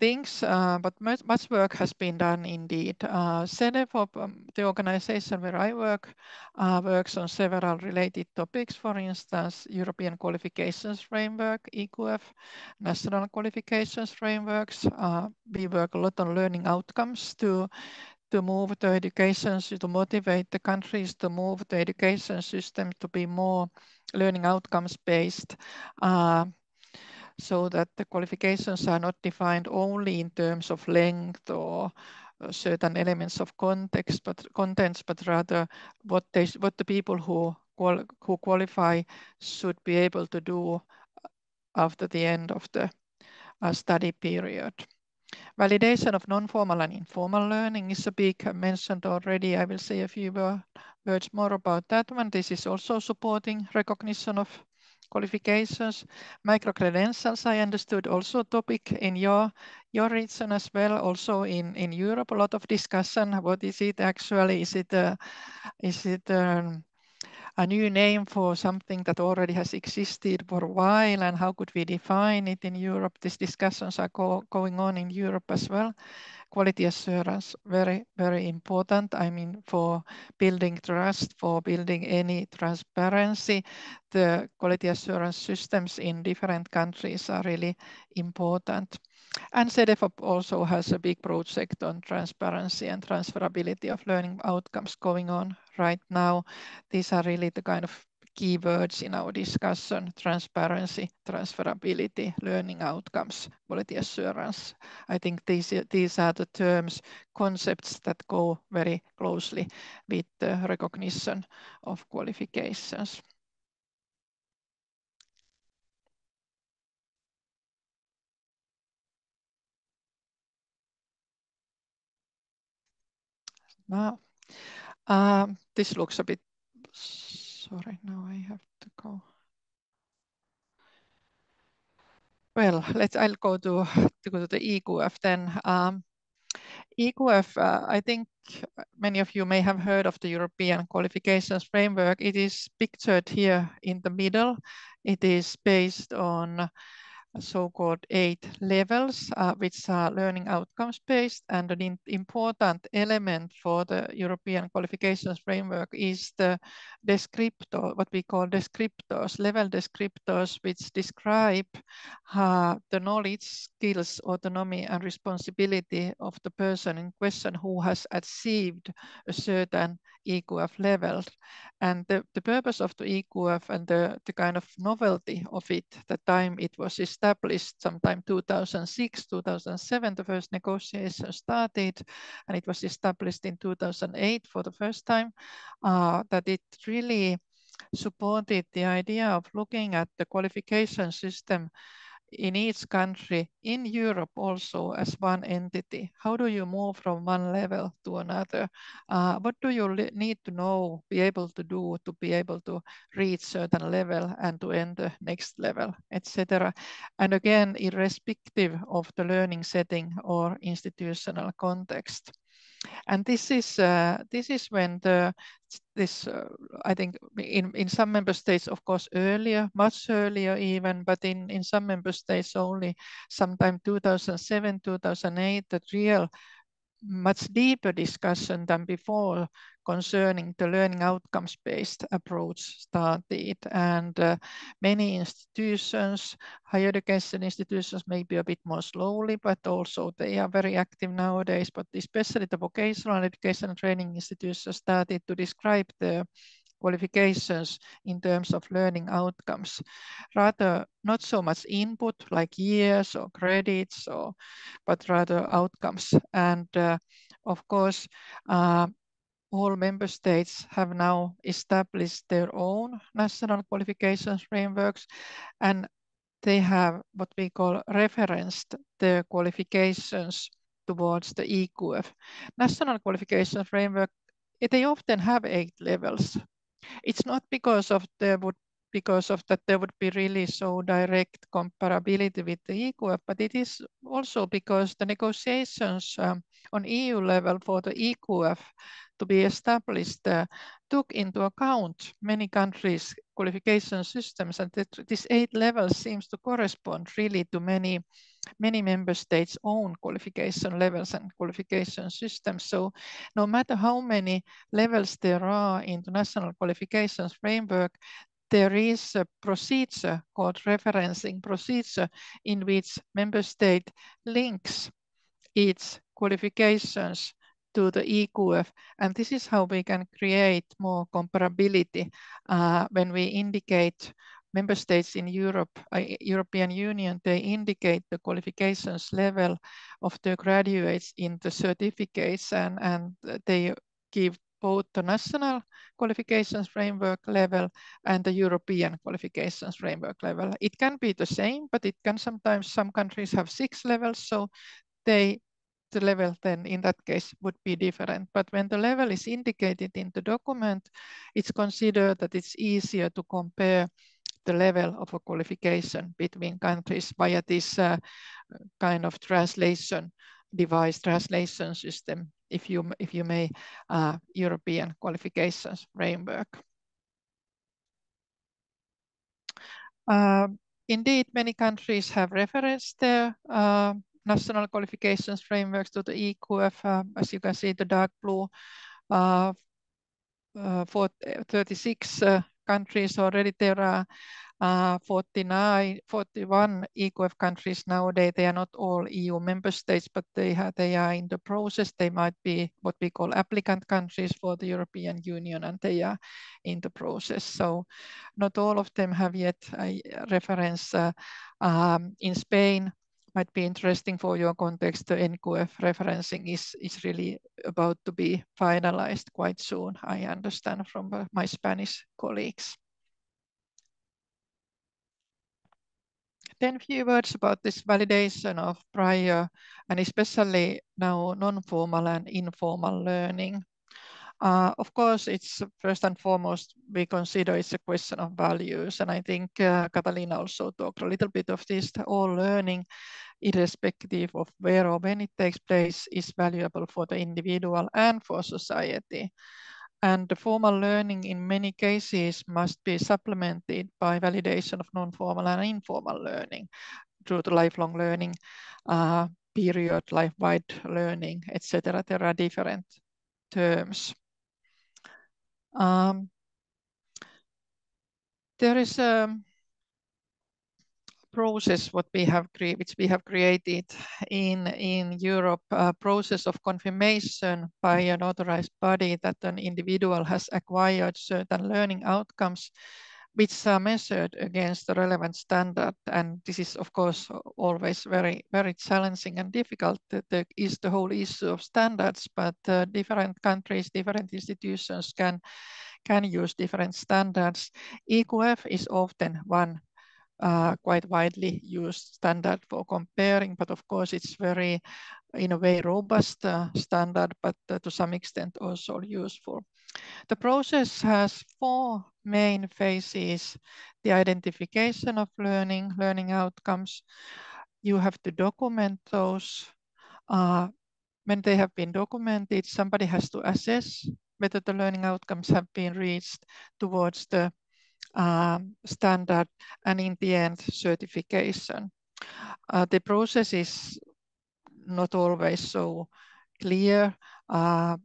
things, uh, but much, much, work has been done indeed. Uh, CEDEFOP, um, the organization where I work, uh, works on several related topics, for instance, European Qualifications Framework, EQF, National Qualifications Frameworks. we work a lot on learning outcomes to to move the education, to motivate the countries to move the education system to be more learning outcomes based. Uh, so that the qualifications are not defined only in terms of length or uh, certain elements of context, but contents, but rather what they, what the people who who qualify should be able to do after the end of the uh, study period. Validation of non-formal and informal learning is a big mentioned already. I will say a few words more about that one. This is also supporting recognition of qualifications. Micro-credentials, I understood also a topic in your, your region as well, also in, in Europe, a lot of discussion. What is it actually? Is it, a, is it um, a new name for something that already has existed for a while and how could we define it in Europe? These discussions are go going on in Europe as well. Quality assurance, very, very important. I mean, for building trust, for building any transparency, the quality assurance systems in different countries are really important. And CEDEFOP also has a big project on transparency and transferability of learning outcomes going on right now. These are really the kind of keywords in our discussion, transparency, transferability, learning outcomes, quality assurance. I think these, these are the terms, concepts that go very closely with the recognition of qualifications. Now, um, this looks a bit, sorry, now I have to go. Well, let's, I'll go to, to go to the EQF then. Um, EQF, uh, I think many of you may have heard of the European Qualifications Framework. It is pictured here in the middle. It is based on so-called eight levels, uh, which are learning outcomes based. And an important element for the European qualifications framework is the descriptor, what we call descriptors, level descriptors, which describe uh, the knowledge, skills, autonomy, and responsibility of the person in question who has achieved a certain EQF level. And the, the purpose of the EQF and the, the kind of novelty of it, the time it was established, sometime 2006, 2007, the first negotiation started, and it was established in 2008 for the first time, uh, that it really supported the idea of looking at the qualification system in each country, in Europe also as one entity? How do you move from one level to another? Uh, what do you need to know, be able to do to be able to reach certain level and to enter next level, etc. And again, irrespective of the learning setting or institutional context. And this is uh, this is when the this uh, I think in in some member states, of course, earlier, much earlier even, but in in some member states only sometime 2007, 2008, the real much deeper discussion than before concerning the learning outcomes-based approach started. And uh, many institutions, higher education institutions, maybe a bit more slowly, but also they are very active nowadays, but especially the vocational education and training institutions started to describe the qualifications in terms of learning outcomes. Rather, not so much input like years or credits, or, but rather outcomes. And uh, of course, uh, all member states have now established their own national qualifications frameworks and they have what we call referenced their qualifications towards the EQF. National qualification framework, they often have eight levels. It's not because of there would because of that there would be really so direct comparability with the EQF, but it is also because the negotiations um, on EU level for the EQF to be established uh, took into account many countries' qualification systems, and that this eight levels seems to correspond really to many many member states' own qualification levels and qualification systems. So no matter how many levels there are in the national qualifications framework, there is a procedure called referencing procedure in which member state links its qualifications to the EQF. And this is how we can create more comparability uh, when we indicate member states in Europe, uh, European Union, they indicate the qualifications level of the graduates in the certificates and, and they give both the national qualifications framework level and the European qualifications framework level. It can be the same, but it can sometimes, some countries have six levels, so they the level then in that case would be different. But when the level is indicated in the document, it's considered that it's easier to compare the level of a qualification between countries via this uh, kind of translation device translation system, if you, if you may, uh, European qualifications framework. Uh, indeed, many countries have referenced their uh, national qualifications frameworks to the EQF. Uh, as you can see, the dark blue uh, uh, for 36 countries already there are uh, 49, 41 EQF countries nowadays. They are not all EU member states, but they, have, they are in the process. They might be what we call applicant countries for the European Union, and they are in the process. So not all of them have yet a reference. Uh, um, in Spain, might be interesting for your context. The NQF referencing is, is really about to be finalized quite soon, I understand from uh, my Spanish colleagues. Then a few words about this validation of prior and especially now non-formal and informal learning. Uh, of course, it's first and foremost, we consider it's a question of values. And I think uh, Catalina also talked a little bit of this, all learning, irrespective of where or when it takes place, is valuable for the individual and for society. And the formal learning in many cases must be supplemented by validation of non-formal and informal learning through the lifelong learning uh, period, life-wide learning, etc. There are different terms. Um, there is a process what we have which we have created in in Europe a process of confirmation by an authorized body that an individual has acquired certain learning outcomes which are measured against the relevant standard and this is of course always very very challenging and difficult there is the whole issue of standards but uh, different countries different institutions can can use different standards. EQF is often one uh, quite widely used standard for comparing, but of course it's very, in a way, robust uh, standard, but uh, to some extent also useful. The process has four main phases. The identification of learning, learning outcomes. You have to document those. Uh, when they have been documented, somebody has to assess whether the learning outcomes have been reached towards the um, standard and in the end certification. Uh, the process is not always so clear. Uh,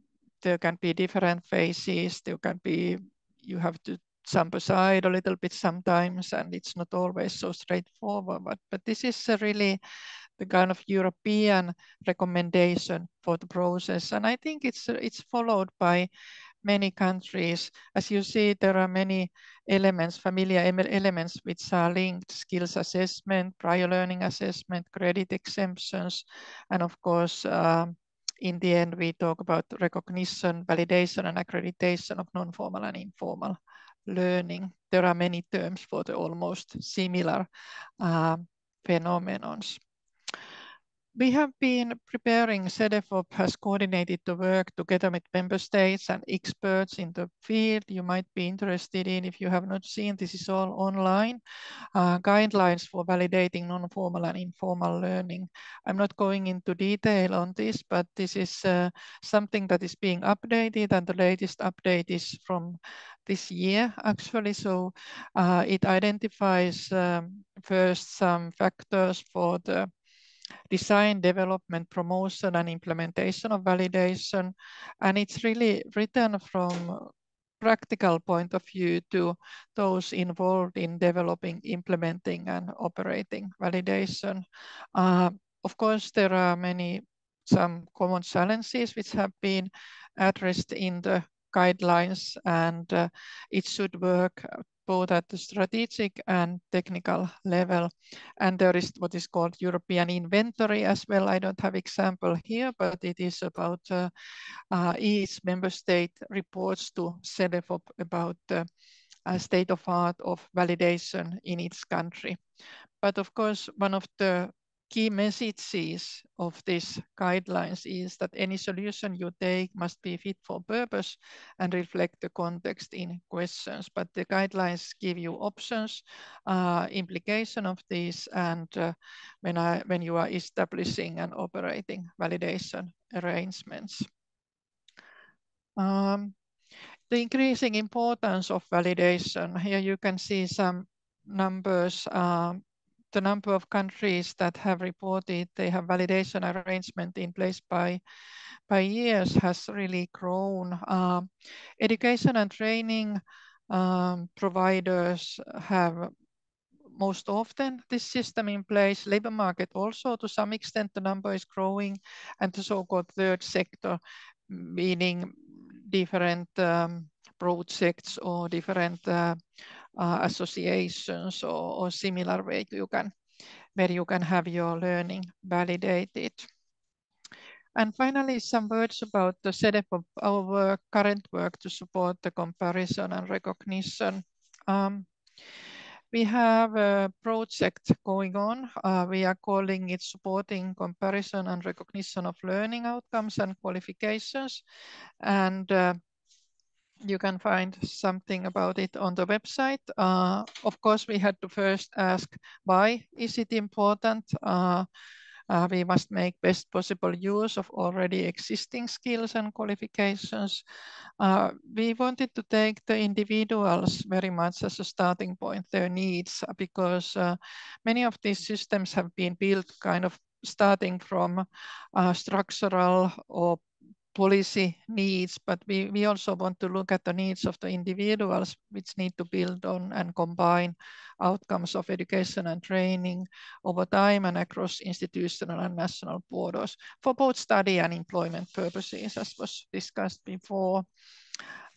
there can be different phases. There can be, you have to jump aside a little bit sometimes and it's not always so straightforward, but, but this is really the kind of European recommendation for the process. And I think it's, it's followed by many countries. As you see, there are many elements, familiar elements which are linked, skills assessment, prior learning assessment, credit exemptions, and of course, um, in the end, we talk about recognition, validation, and accreditation of non-formal and informal learning. There are many terms for the almost similar uh, phenomenons. We have been preparing, CEDEFOP has coordinated the work together with member states and experts in the field you might be interested in. If you have not seen, this is all online. Uh, guidelines for validating non-formal and informal learning. I'm not going into detail on this, but this is uh, something that is being updated and the latest update is from this year actually. So uh, it identifies um, first some factors for the design, development, promotion, and implementation of validation. And it's really written from practical point of view to those involved in developing, implementing, and operating validation. Uh, of course, there are many, some common challenges which have been addressed in the guidelines and uh, it should work both at the strategic and technical level. And there is what is called European inventory as well. I don't have example here, but it is about uh, uh, each member state reports to CEDEFOP about the uh, state of art of validation in its country. But of course, one of the key messages of these guidelines is that any solution you take must be fit for purpose and reflect the context in questions. But the guidelines give you options, uh, implication of these, and uh, when, I, when you are establishing and operating validation arrangements. Um, the increasing importance of validation. Here you can see some numbers um, the number of countries that have reported they have validation arrangement in place by by years has really grown. Um, education and training um, providers have most often this system in place. Labor market also to some extent the number is growing and the so-called third sector, meaning different um, projects or different uh, uh, associations or, or, similar way you can where you can have your learning validated. And finally, some words about the setup of our work, current work to support the comparison and recognition. Um, we have a project going on. Uh, we are calling it supporting comparison and recognition of learning outcomes and qualifications. And uh, you can find something about it on the website. Uh, of course, we had to first ask why is it important? Uh, uh, we must make best possible use of already existing skills and qualifications. Uh, we wanted to take the individuals very much as a starting point, their needs, because uh, many of these systems have been built kind of starting from uh, structural or policy needs, but we, we also want to look at the needs of the individuals, which need to build on and combine outcomes of education and training over time and across institutional and national borders for both study and employment purposes, as was discussed before.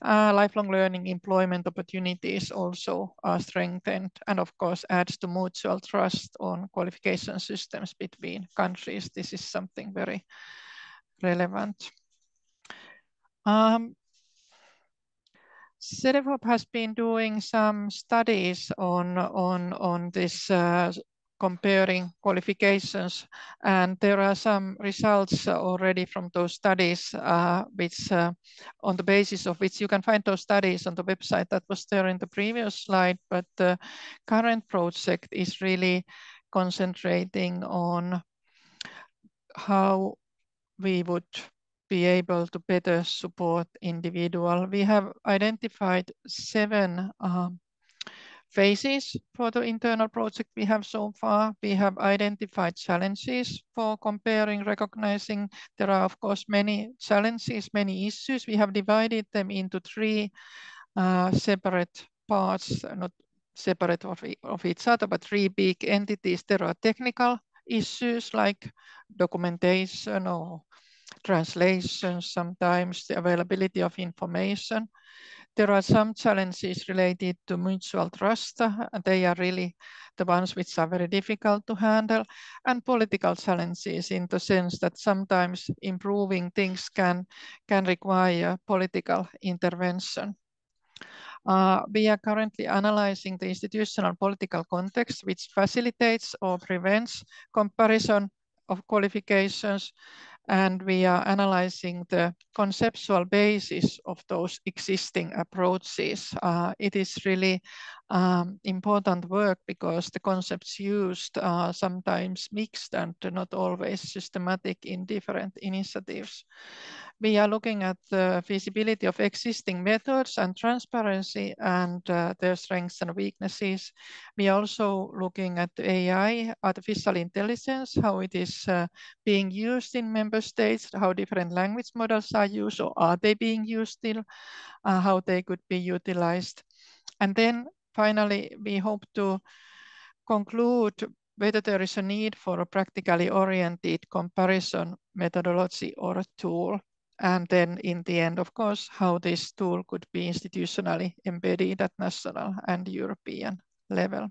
Uh, lifelong learning employment opportunities also are strengthened and of course adds to mutual trust on qualification systems between countries. This is something very relevant. Um, Cedefop has been doing some studies on on on this uh, comparing qualifications and there are some results already from those studies uh, which uh, on the basis of which you can find those studies on the website that was there in the previous slide but the current project is really concentrating on how we would be able to better support individual. We have identified seven um, phases for the internal project we have so far. We have identified challenges for comparing, recognizing. There are, of course, many challenges, many issues. We have divided them into three uh, separate parts, not separate of, of each other, but three big entities. There are technical issues like documentation or translation, sometimes the availability of information. There are some challenges related to mutual trust. They are really the ones which are very difficult to handle and political challenges in the sense that sometimes improving things can, can require political intervention. Uh, we are currently analyzing the institutional political context which facilitates or prevents comparison of qualifications and we are analyzing the conceptual basis of those existing approaches. Uh, it is really um, important work because the concepts used are sometimes mixed and not always systematic in different initiatives. We are looking at the feasibility of existing methods and transparency and uh, their strengths and weaknesses. We are also looking at AI, artificial intelligence, how it is uh, being used in member states, how different language models are used or are they being used still, uh, how they could be utilized. And then finally, we hope to conclude whether there is a need for a practically oriented comparison methodology or a tool. And then in the end, of course, how this tool could be institutionally embedded at national and European level.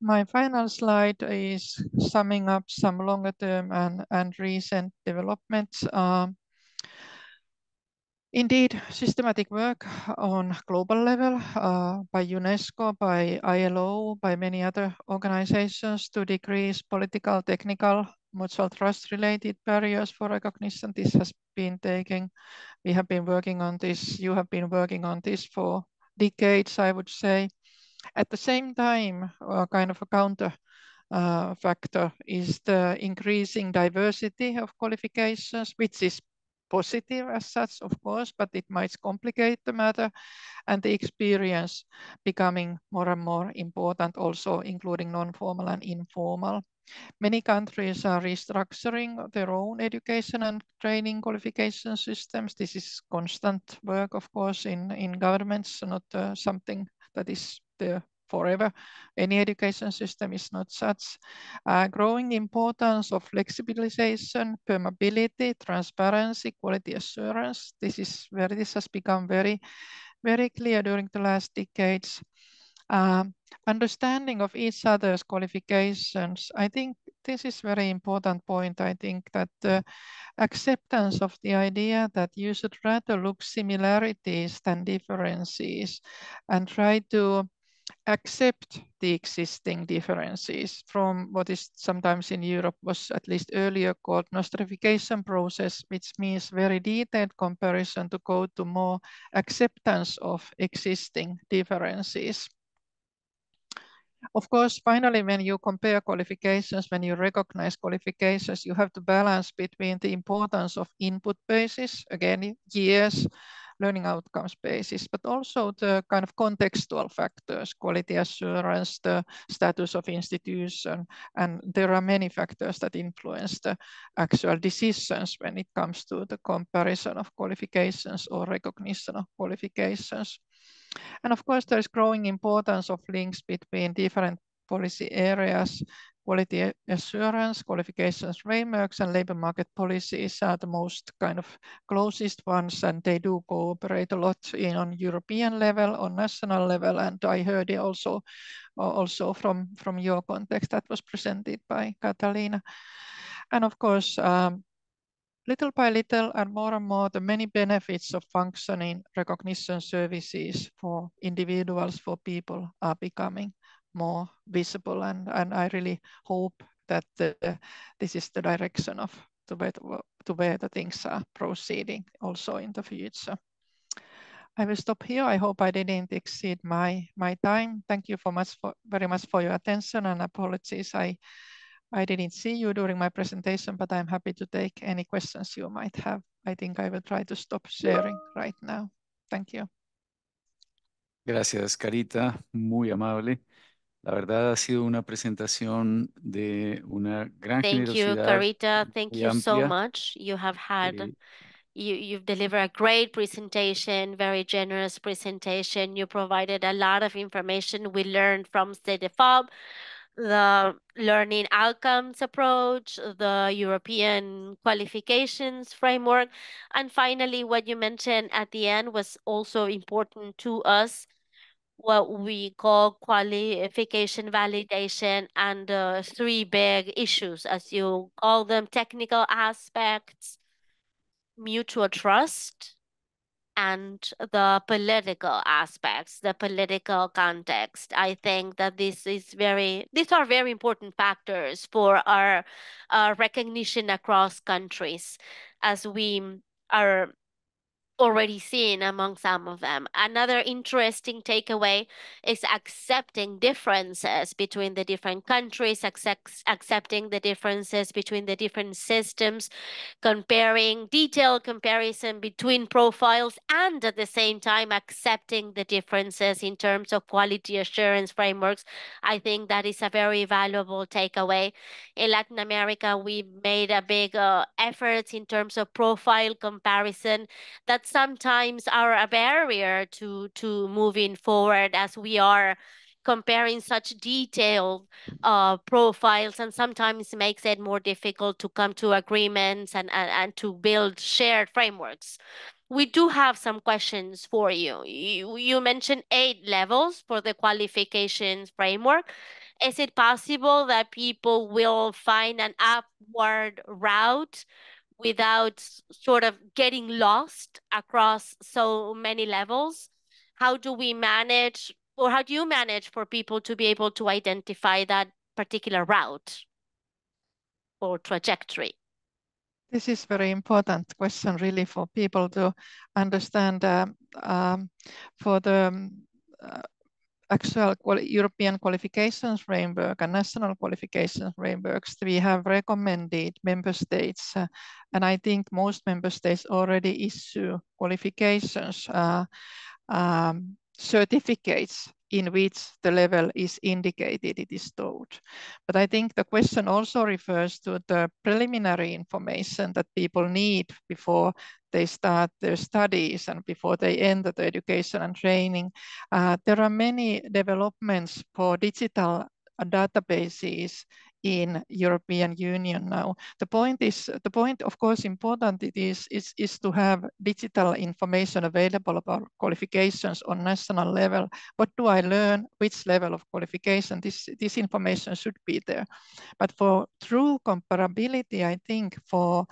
My final slide is summing up some longer term and, and recent developments. Um, Indeed, systematic work on global level uh, by UNESCO, by ILO, by many other organizations to decrease political, technical, mutual trust related barriers for recognition. This has been taking, we have been working on this, you have been working on this for decades, I would say. At the same time, a kind of a counter uh, factor is the increasing diversity of qualifications, which is positive as such, of course, but it might complicate the matter and the experience becoming more and more important also including non-formal and informal. Many countries are restructuring their own education and training qualification systems. This is constant work, of course, in, in governments, not uh, something that is there forever. Any education system is not such. Uh, growing importance of flexibilization, permeability, transparency, quality assurance. This is where this has become very, very clear during the last decades. Um, understanding of each other's qualifications. I think this is very important point. I think that uh, acceptance of the idea that you should rather look similarities than differences and try to accept the existing differences from what is sometimes in Europe was at least earlier called nostrification process, which means very detailed comparison to go to more acceptance of existing differences. Of course, finally, when you compare qualifications, when you recognize qualifications, you have to balance between the importance of input basis, again, years, learning outcomes basis, but also the kind of contextual factors, quality assurance, the status of institution, and there are many factors that influence the actual decisions when it comes to the comparison of qualifications or recognition of qualifications. And of course, there is growing importance of links between different policy areas quality assurance, qualifications frameworks, and labor market policies are the most kind of closest ones, and they do cooperate a lot in on European level, on national level, and I heard it also also from from your context that was presented by Catalina, and of course. Um, little by little and more and more, the many benefits of functioning recognition services for individuals, for people are becoming more visible. And, and I really hope that the, this is the direction of to where, to where the things are proceeding also in the future. I will stop here. I hope I didn't exceed my my time. Thank you for much for very much for your attention and apologies. I I didn't see you during my presentation, but I'm happy to take any questions you might have. I think I will try to stop sharing right now. Thank you.
Gracias, Carita. Muy amable. La verdad ha sido una presentación de una gran
Thank you. Carita. Thank you so much. You have had
Eh,
you you've delivered a great presentation, very generous presentation. You provided a lot of information we learned from CEDEFOP, the learning outcomes approach, the European qualifications framework, and finally, what you mentioned at the end was also important to us, what we call qualification validation and uh, three big issues, as you call them, technical aspects, mutual trust, and the political aspects, the political context. I think that this is very, these are very important factors for our uh, recognition across countries as we are already seen among some of them. Another interesting takeaway is accepting differences between the different countries, accept, accepting the differences between the different systems, comparing detailed comparison between profiles, and at the same time accepting the differences in terms of quality assurance frameworks. I think that is a very valuable takeaway. In Latin America, we made a big uh, efforts in terms of profile comparison that sometimes are a barrier to to moving forward as we are comparing such detailed uh, profiles and sometimes makes it more difficult to come to agreements and, and, and to build shared frameworks. We do have some questions for you. You, you mentioned eight levels for the qualifications framework. Is it possible that people will find an upward route without sort of getting lost across so many levels? How do we manage, or how do you manage for people to be able to identify that particular route or trajectory?
This is very important question really for people to understand uh, um, for the um, uh, actual quali European qualifications framework and national qualifications frameworks, we have recommended member states, uh, and I think most member states already issue qualifications uh, um, certificates in which the level is indicated, it is told. But I think the question also refers to the preliminary information that people need before they start their studies and before they enter the education and training. Uh, there are many developments for digital databases in European Union now. The point is, the point, of course, important it is, is, is to have digital information available about qualifications on national level. What do I learn? Which level of qualification? This, this information should be there. But for true comparability, I think for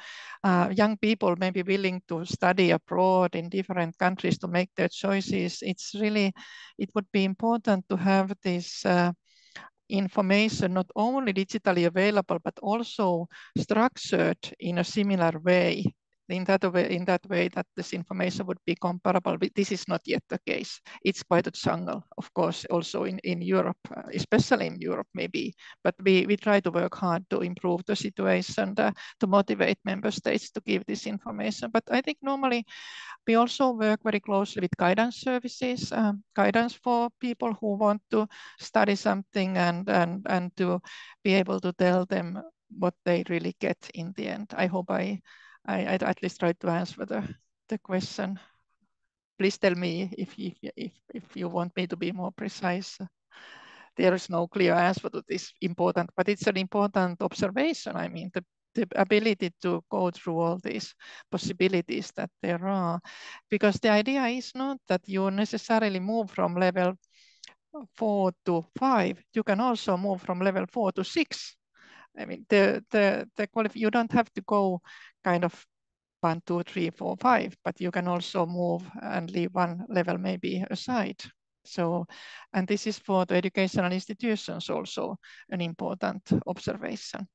uh, young people maybe willing to study abroad in different countries to make their choices, it's really, it would be important to have this uh, information not only digitally available, but also structured in a similar way in that way, in that way that this information would be comparable. This is not yet the case. It's quite a jungle, of course, also in, in Europe, uh, especially in Europe maybe, but we, we try to work hard to improve the situation, to motivate member states to give this information. But I think normally we also work very closely with guidance services, um, guidance for people who want to study something and, and, and to be able to tell them what they really get in the end. I hope I, I, I at least tried to answer the, the question. Please tell me if, if, if, if you want me to be more precise. There is no clear answer to this important, but it's an important observation. I mean, the the ability to go through all these possibilities that there are. Because the idea is not that you necessarily move from level four to five. You can also move from level four to six. I mean, the the the qualif you don't have to go kind of one, two, three, four, five, but you can also move and leave one level maybe aside. So, and this is for the educational institutions also an important observation.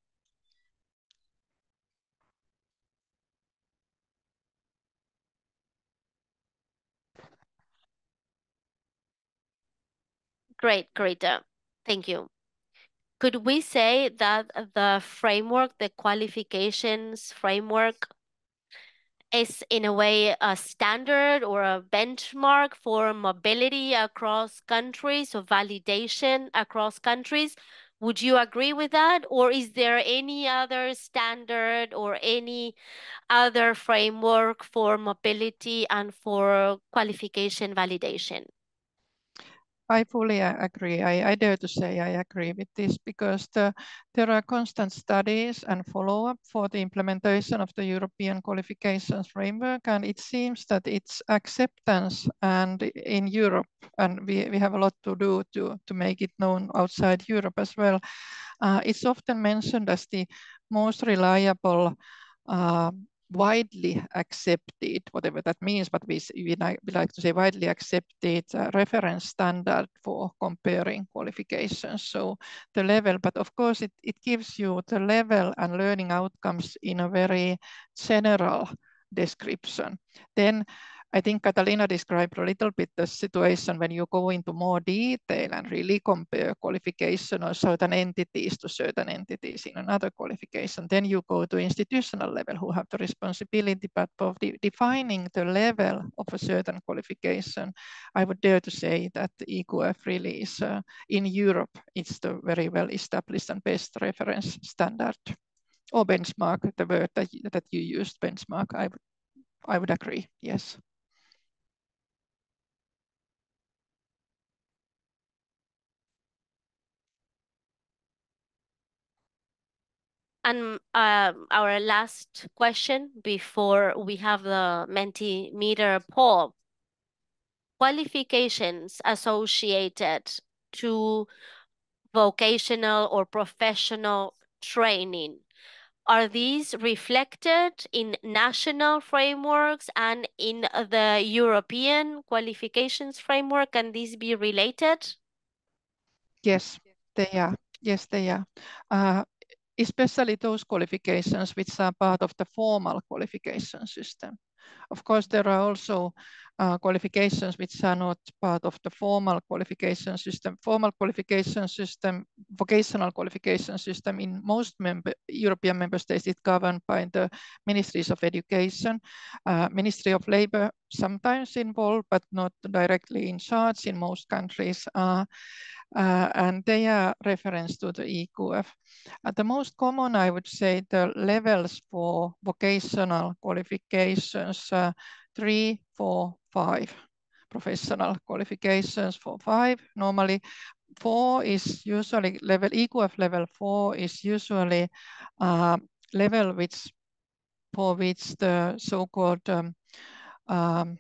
Great, great. Uh, thank you. Could we say that the framework, the qualifications framework, is in a way a standard or a benchmark for mobility across countries or validation across countries? Would you agree with that? Or is there any other standard or any other framework for mobility and for qualification validation?
I fully agree. I, I, dare to say I agree with this because the, there are constant studies and follow-up for the implementation of the European qualifications framework, and it seems that its acceptance and in Europe, and we, we have a lot to do to, to make it known outside Europe as well. Uh, it's often mentioned as the most reliable uh, widely accepted, whatever that means, but we, we, like, we like to say widely accepted uh, reference standard for comparing qualifications. So the level, but of course it, it gives you the level and learning outcomes in a very general description. Then I think Catalina described a little bit the situation when you go into more detail and really compare qualification of certain entities to certain entities in another qualification. Then you go to institutional level who have the responsibility, but of de defining the level of a certain qualification, I would dare to say that EQF really is uh, in Europe, it's the very well established and best reference standard or benchmark, the word that, that you used, benchmark, I I would agree, yes.
And uh, our last question before we have the Mentimeter poll. Qualifications associated to vocational or professional training. Are these reflected in national frameworks and in the European qualifications framework? Can these be related?
Yes, they are. Yes, they are. Uh, especially those qualifications which are part of the formal qualification system. Of course, there are also uh, qualifications which are not part of the formal qualification system. Formal qualification system, vocational qualification system in most member, European member states is governed by the ministries of education. Uh, Ministry of Labor sometimes involved, but not directly in charge in most countries. Uh, uh, and they are reference to the EQF. Uh, the most common, I would say, the levels for vocational qualifications, uh, three, four, five. Professional qualifications for five. Normally, four is usually level, EQF level four is usually uh, level which for which the so-called um, um,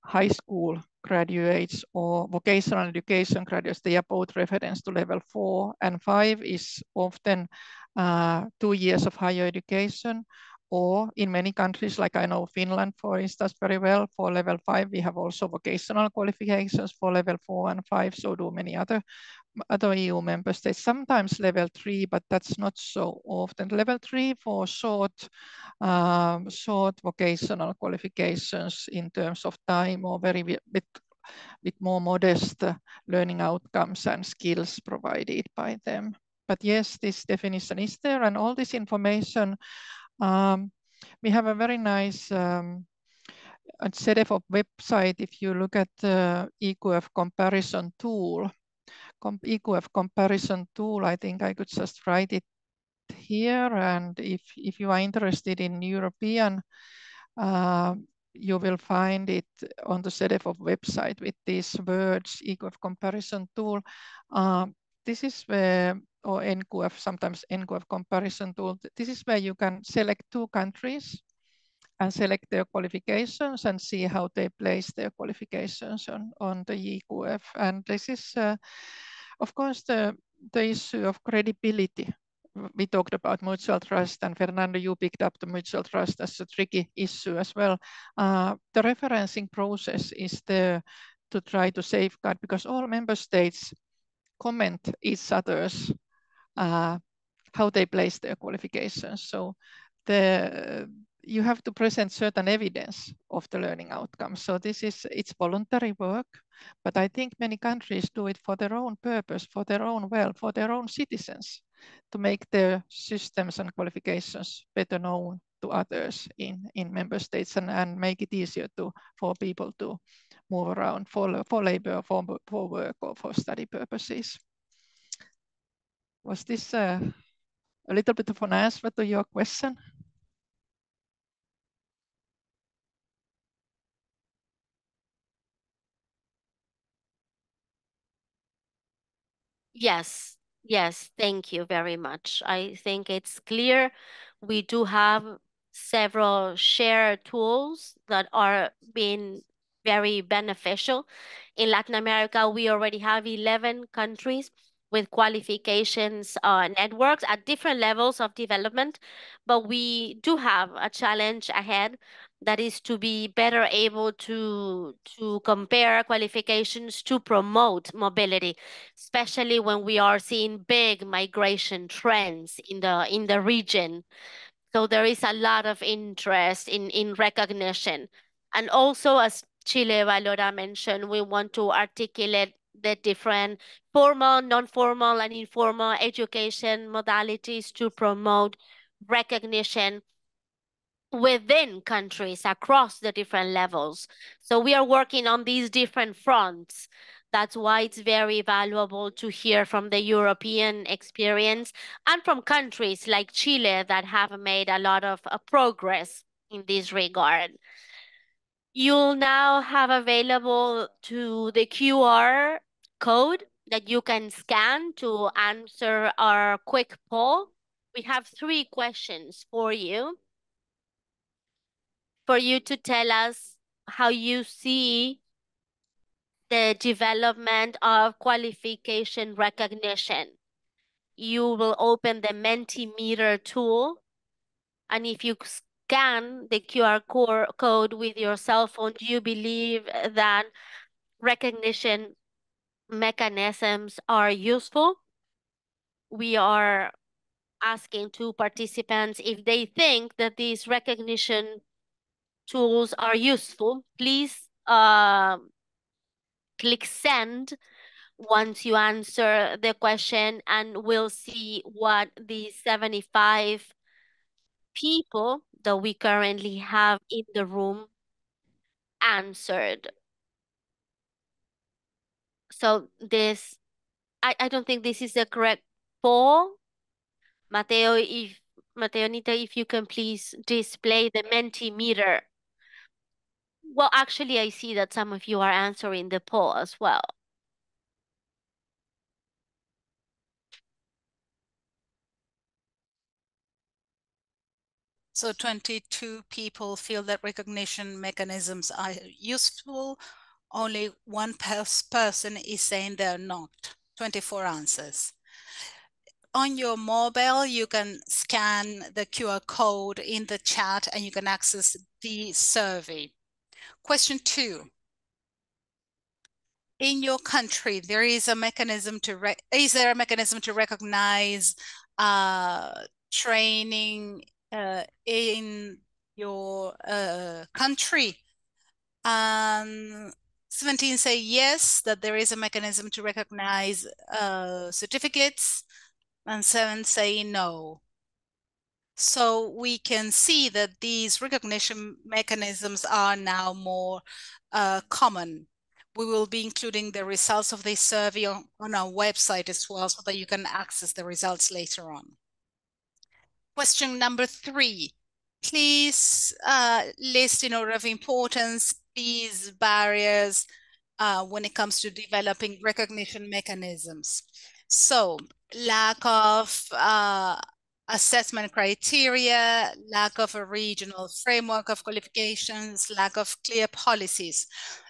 high school graduates or vocational education graduates, they are both reference to level four and five is often uh, two years of higher education. Or in many countries, like I know Finland, for instance, very well, for level five, we have also vocational qualifications for level four and five, so do many other, other EU member states. Sometimes level three, but that's not so often. Level three for short, um, short vocational qualifications in terms of time or very bit, bit more modest learning outcomes and skills provided by them. But yes, this definition is there and all this information um, we have a very nice um, Cedefop website. If you look at the EQF comparison tool, EQF comparison tool, I think I could just write it here. And if, if you are interested in European, uh, you will find it on the Cedefop website with these words, EQF comparison tool. Uh, this is where or NQF, sometimes NQF comparison tool. This is where you can select two countries and select their qualifications and see how they place their qualifications on, on the EQF. And this is, uh, of course, the, the issue of credibility we talked about mutual trust and Fernando, you picked up the mutual trust as a tricky issue as well. Uh, the referencing process is there to try to safeguard because all member states comment each other's uh, how they place their qualifications. So the you have to present certain evidence of the learning outcomes. So this is, it's voluntary work, but I think many countries do it for their own purpose, for their own well, for their own citizens, to make their systems and qualifications better known to others in, in member states and, and make it easier to, for people to move around for, for labor, for, for work or for study purposes. Was this uh, a little bit of an answer to your question?
Yes, yes, thank you very much. I think it's clear we do have several shared tools that are being very beneficial. In Latin America, we already have 11 countries with qualifications uh, networks at different levels of development, but we do have a challenge ahead that is to be better able to to compare qualifications to promote mobility, especially when we are seeing big migration trends in the in the region. So there is a lot of interest in in recognition. And also as ChileValora mentioned, we want to articulate the different formal, non-formal, and informal education modalities to promote recognition within countries across the different levels. So we are working on these different fronts. That's why it's very valuable to hear from the European experience and from countries like Chile that have made a lot of uh, progress in this regard. You'll now have available to the QR code that you can scan to answer our quick poll. We have three questions for you. For you to tell us how you see the development of qualification recognition. You will open the Mentimeter tool. And if you scan the QR code with your cell phone, do you believe that recognition mechanisms are useful. We are asking to participants if they think that these recognition tools are useful. Please uh, click send once you answer the question and we'll see what the 75 people that we currently have in the room answered. So this, I, I don't think this is the correct poll. Mateo, if Mateo Nita, if you can please display the Mentimeter. Well, actually, I see that some of you are answering the poll as well.
So 22 people feel that recognition mechanisms are useful, only one person is saying they're not. 24 answers. On your mobile, you can scan the QR code in the chat and you can access the survey. Question two. In your country, there is a mechanism to is there a mechanism to recognize uh, training uh, in your uh, country? And 17 say yes, that there is a mechanism to recognize uh, certificates, and 7 say no. So we can see that these recognition mechanisms are now more uh, common. We will be including the results of this survey on, on our website as well so that you can access the results later on. Question number three. Please uh, list in order of importance these barriers uh, when it comes to developing recognition mechanisms. So lack of uh, assessment criteria, lack of a regional framework of qualifications, lack of clear policies.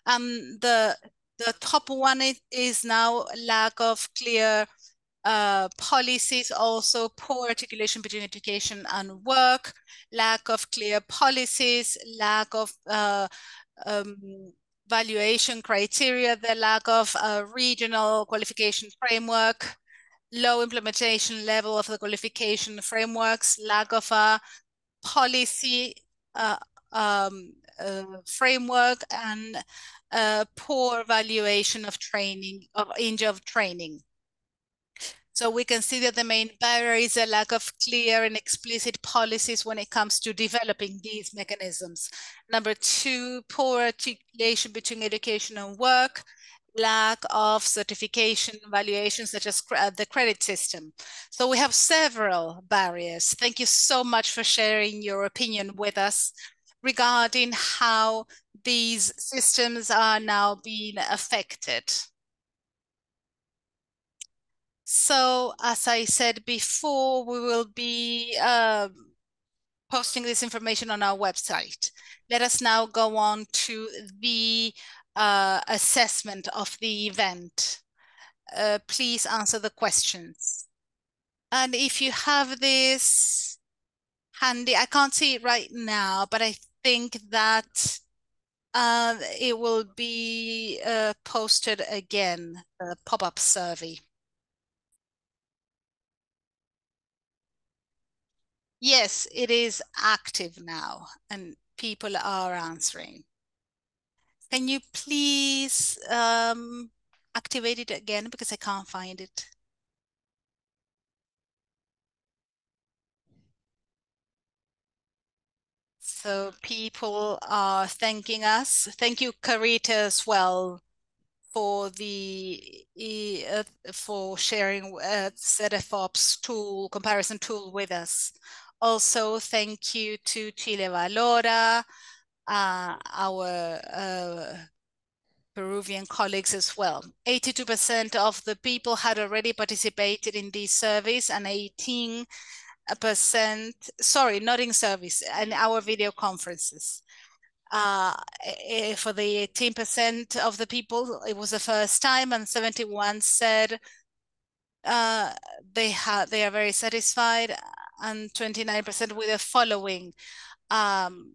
Um, the, the top one is now lack of clear uh, policies, also poor articulation between education and work, lack of clear policies, lack of uh, um, valuation criteria, the lack of a regional qualification framework, low implementation level of the qualification frameworks, lack of a policy uh, um, uh, framework, and poor valuation of training, of range of training. So we can see that the main barrier is a lack of clear and explicit policies when it comes to developing these mechanisms. Number two, poor articulation between education and work, lack of certification valuations such as the credit system. So we have several barriers. Thank you so much for sharing your opinion with us regarding how these systems are now being affected. So as I said before, we will be uh, posting this information on our website. Let us now go on to the uh, assessment of the event. Uh, please answer the questions. And if you have this handy, I can't see it right now, but I think that uh, it will be uh, posted again, a pop-up survey. Yes, it is active now and people are answering. Can you please um, activate it again because I can't find it. So people are thanking us. Thank you, Carita, as well for the uh, for sharing uh, Cedefop's tool comparison tool with us. Also, thank you to ChileValora, uh, our uh, Peruvian colleagues as well. 82% of the people had already participated in these surveys and 18 percent, sorry, not in service, and our video conferences. Uh, eh, for the 18% of the people, it was the first time, and 71 said uh, they have they are very satisfied, and 29% with the following um,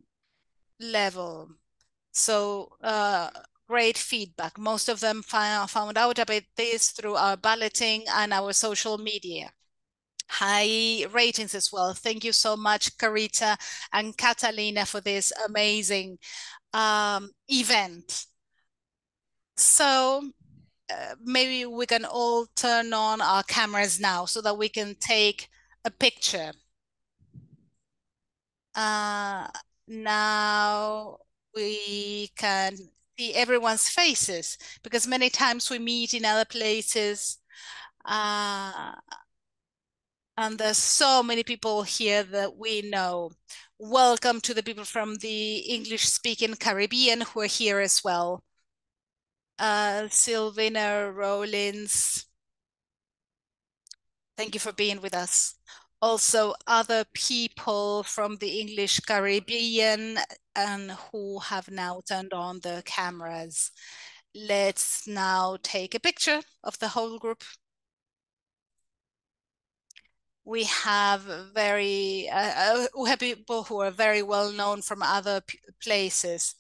level. So uh, great feedback. Most of them found, out about this through our balloting and our social media. High ratings as well. Thank you so much, Carita and Catalina, for this amazing um, event. So uh, maybe we can all turn on our cameras now so that we can take a picture. Uh, now we can see everyone's faces because many times we meet in other places uh, and there's so many people here that we know. Welcome to the people from the English-speaking Caribbean who are here as well. Uh, Sylvina Rollins, thank you for being with us. Also, other people from the English Caribbean and who have now turned on the cameras. Let's now take a picture of the whole group we have very uh, uh, people who are very well known from other places.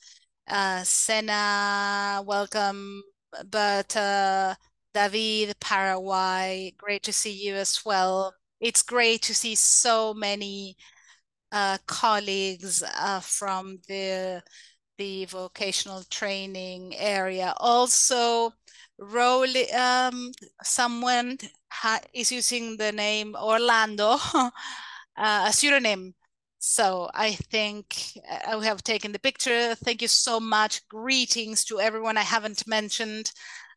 Uh, Sena, welcome, uh, David, Paraguay, great to see you as well. It's great to see so many uh, colleagues uh, from the the vocational training area. Also, Rowley, um, someone is using the name Orlando, uh, a pseudonym. So I think uh, we have taken the picture. Thank you so much. Greetings to everyone I haven't mentioned.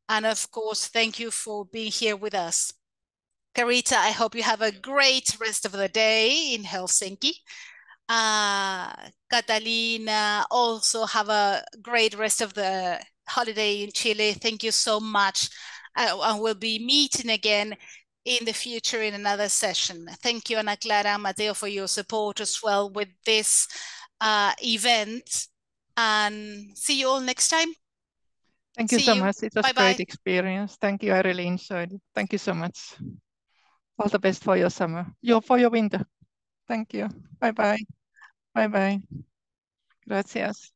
And of course, thank you for being here with us. Carita, I hope you have a great rest of the day in Helsinki. Uh, Catalina, also have a great rest of the holiday in Chile. Thank you so much. Uh, and we'll be meeting again in the future in another session. Thank you, Ana Clara, Mateo, for your support as well with this uh, event. And see you all next time.
Thank you see so you. much. It was a great experience. Thank you. I really enjoyed it. Thank you so much. All the best for your summer, your for your winter. Thank you. Bye bye. Bye bye. Gracias.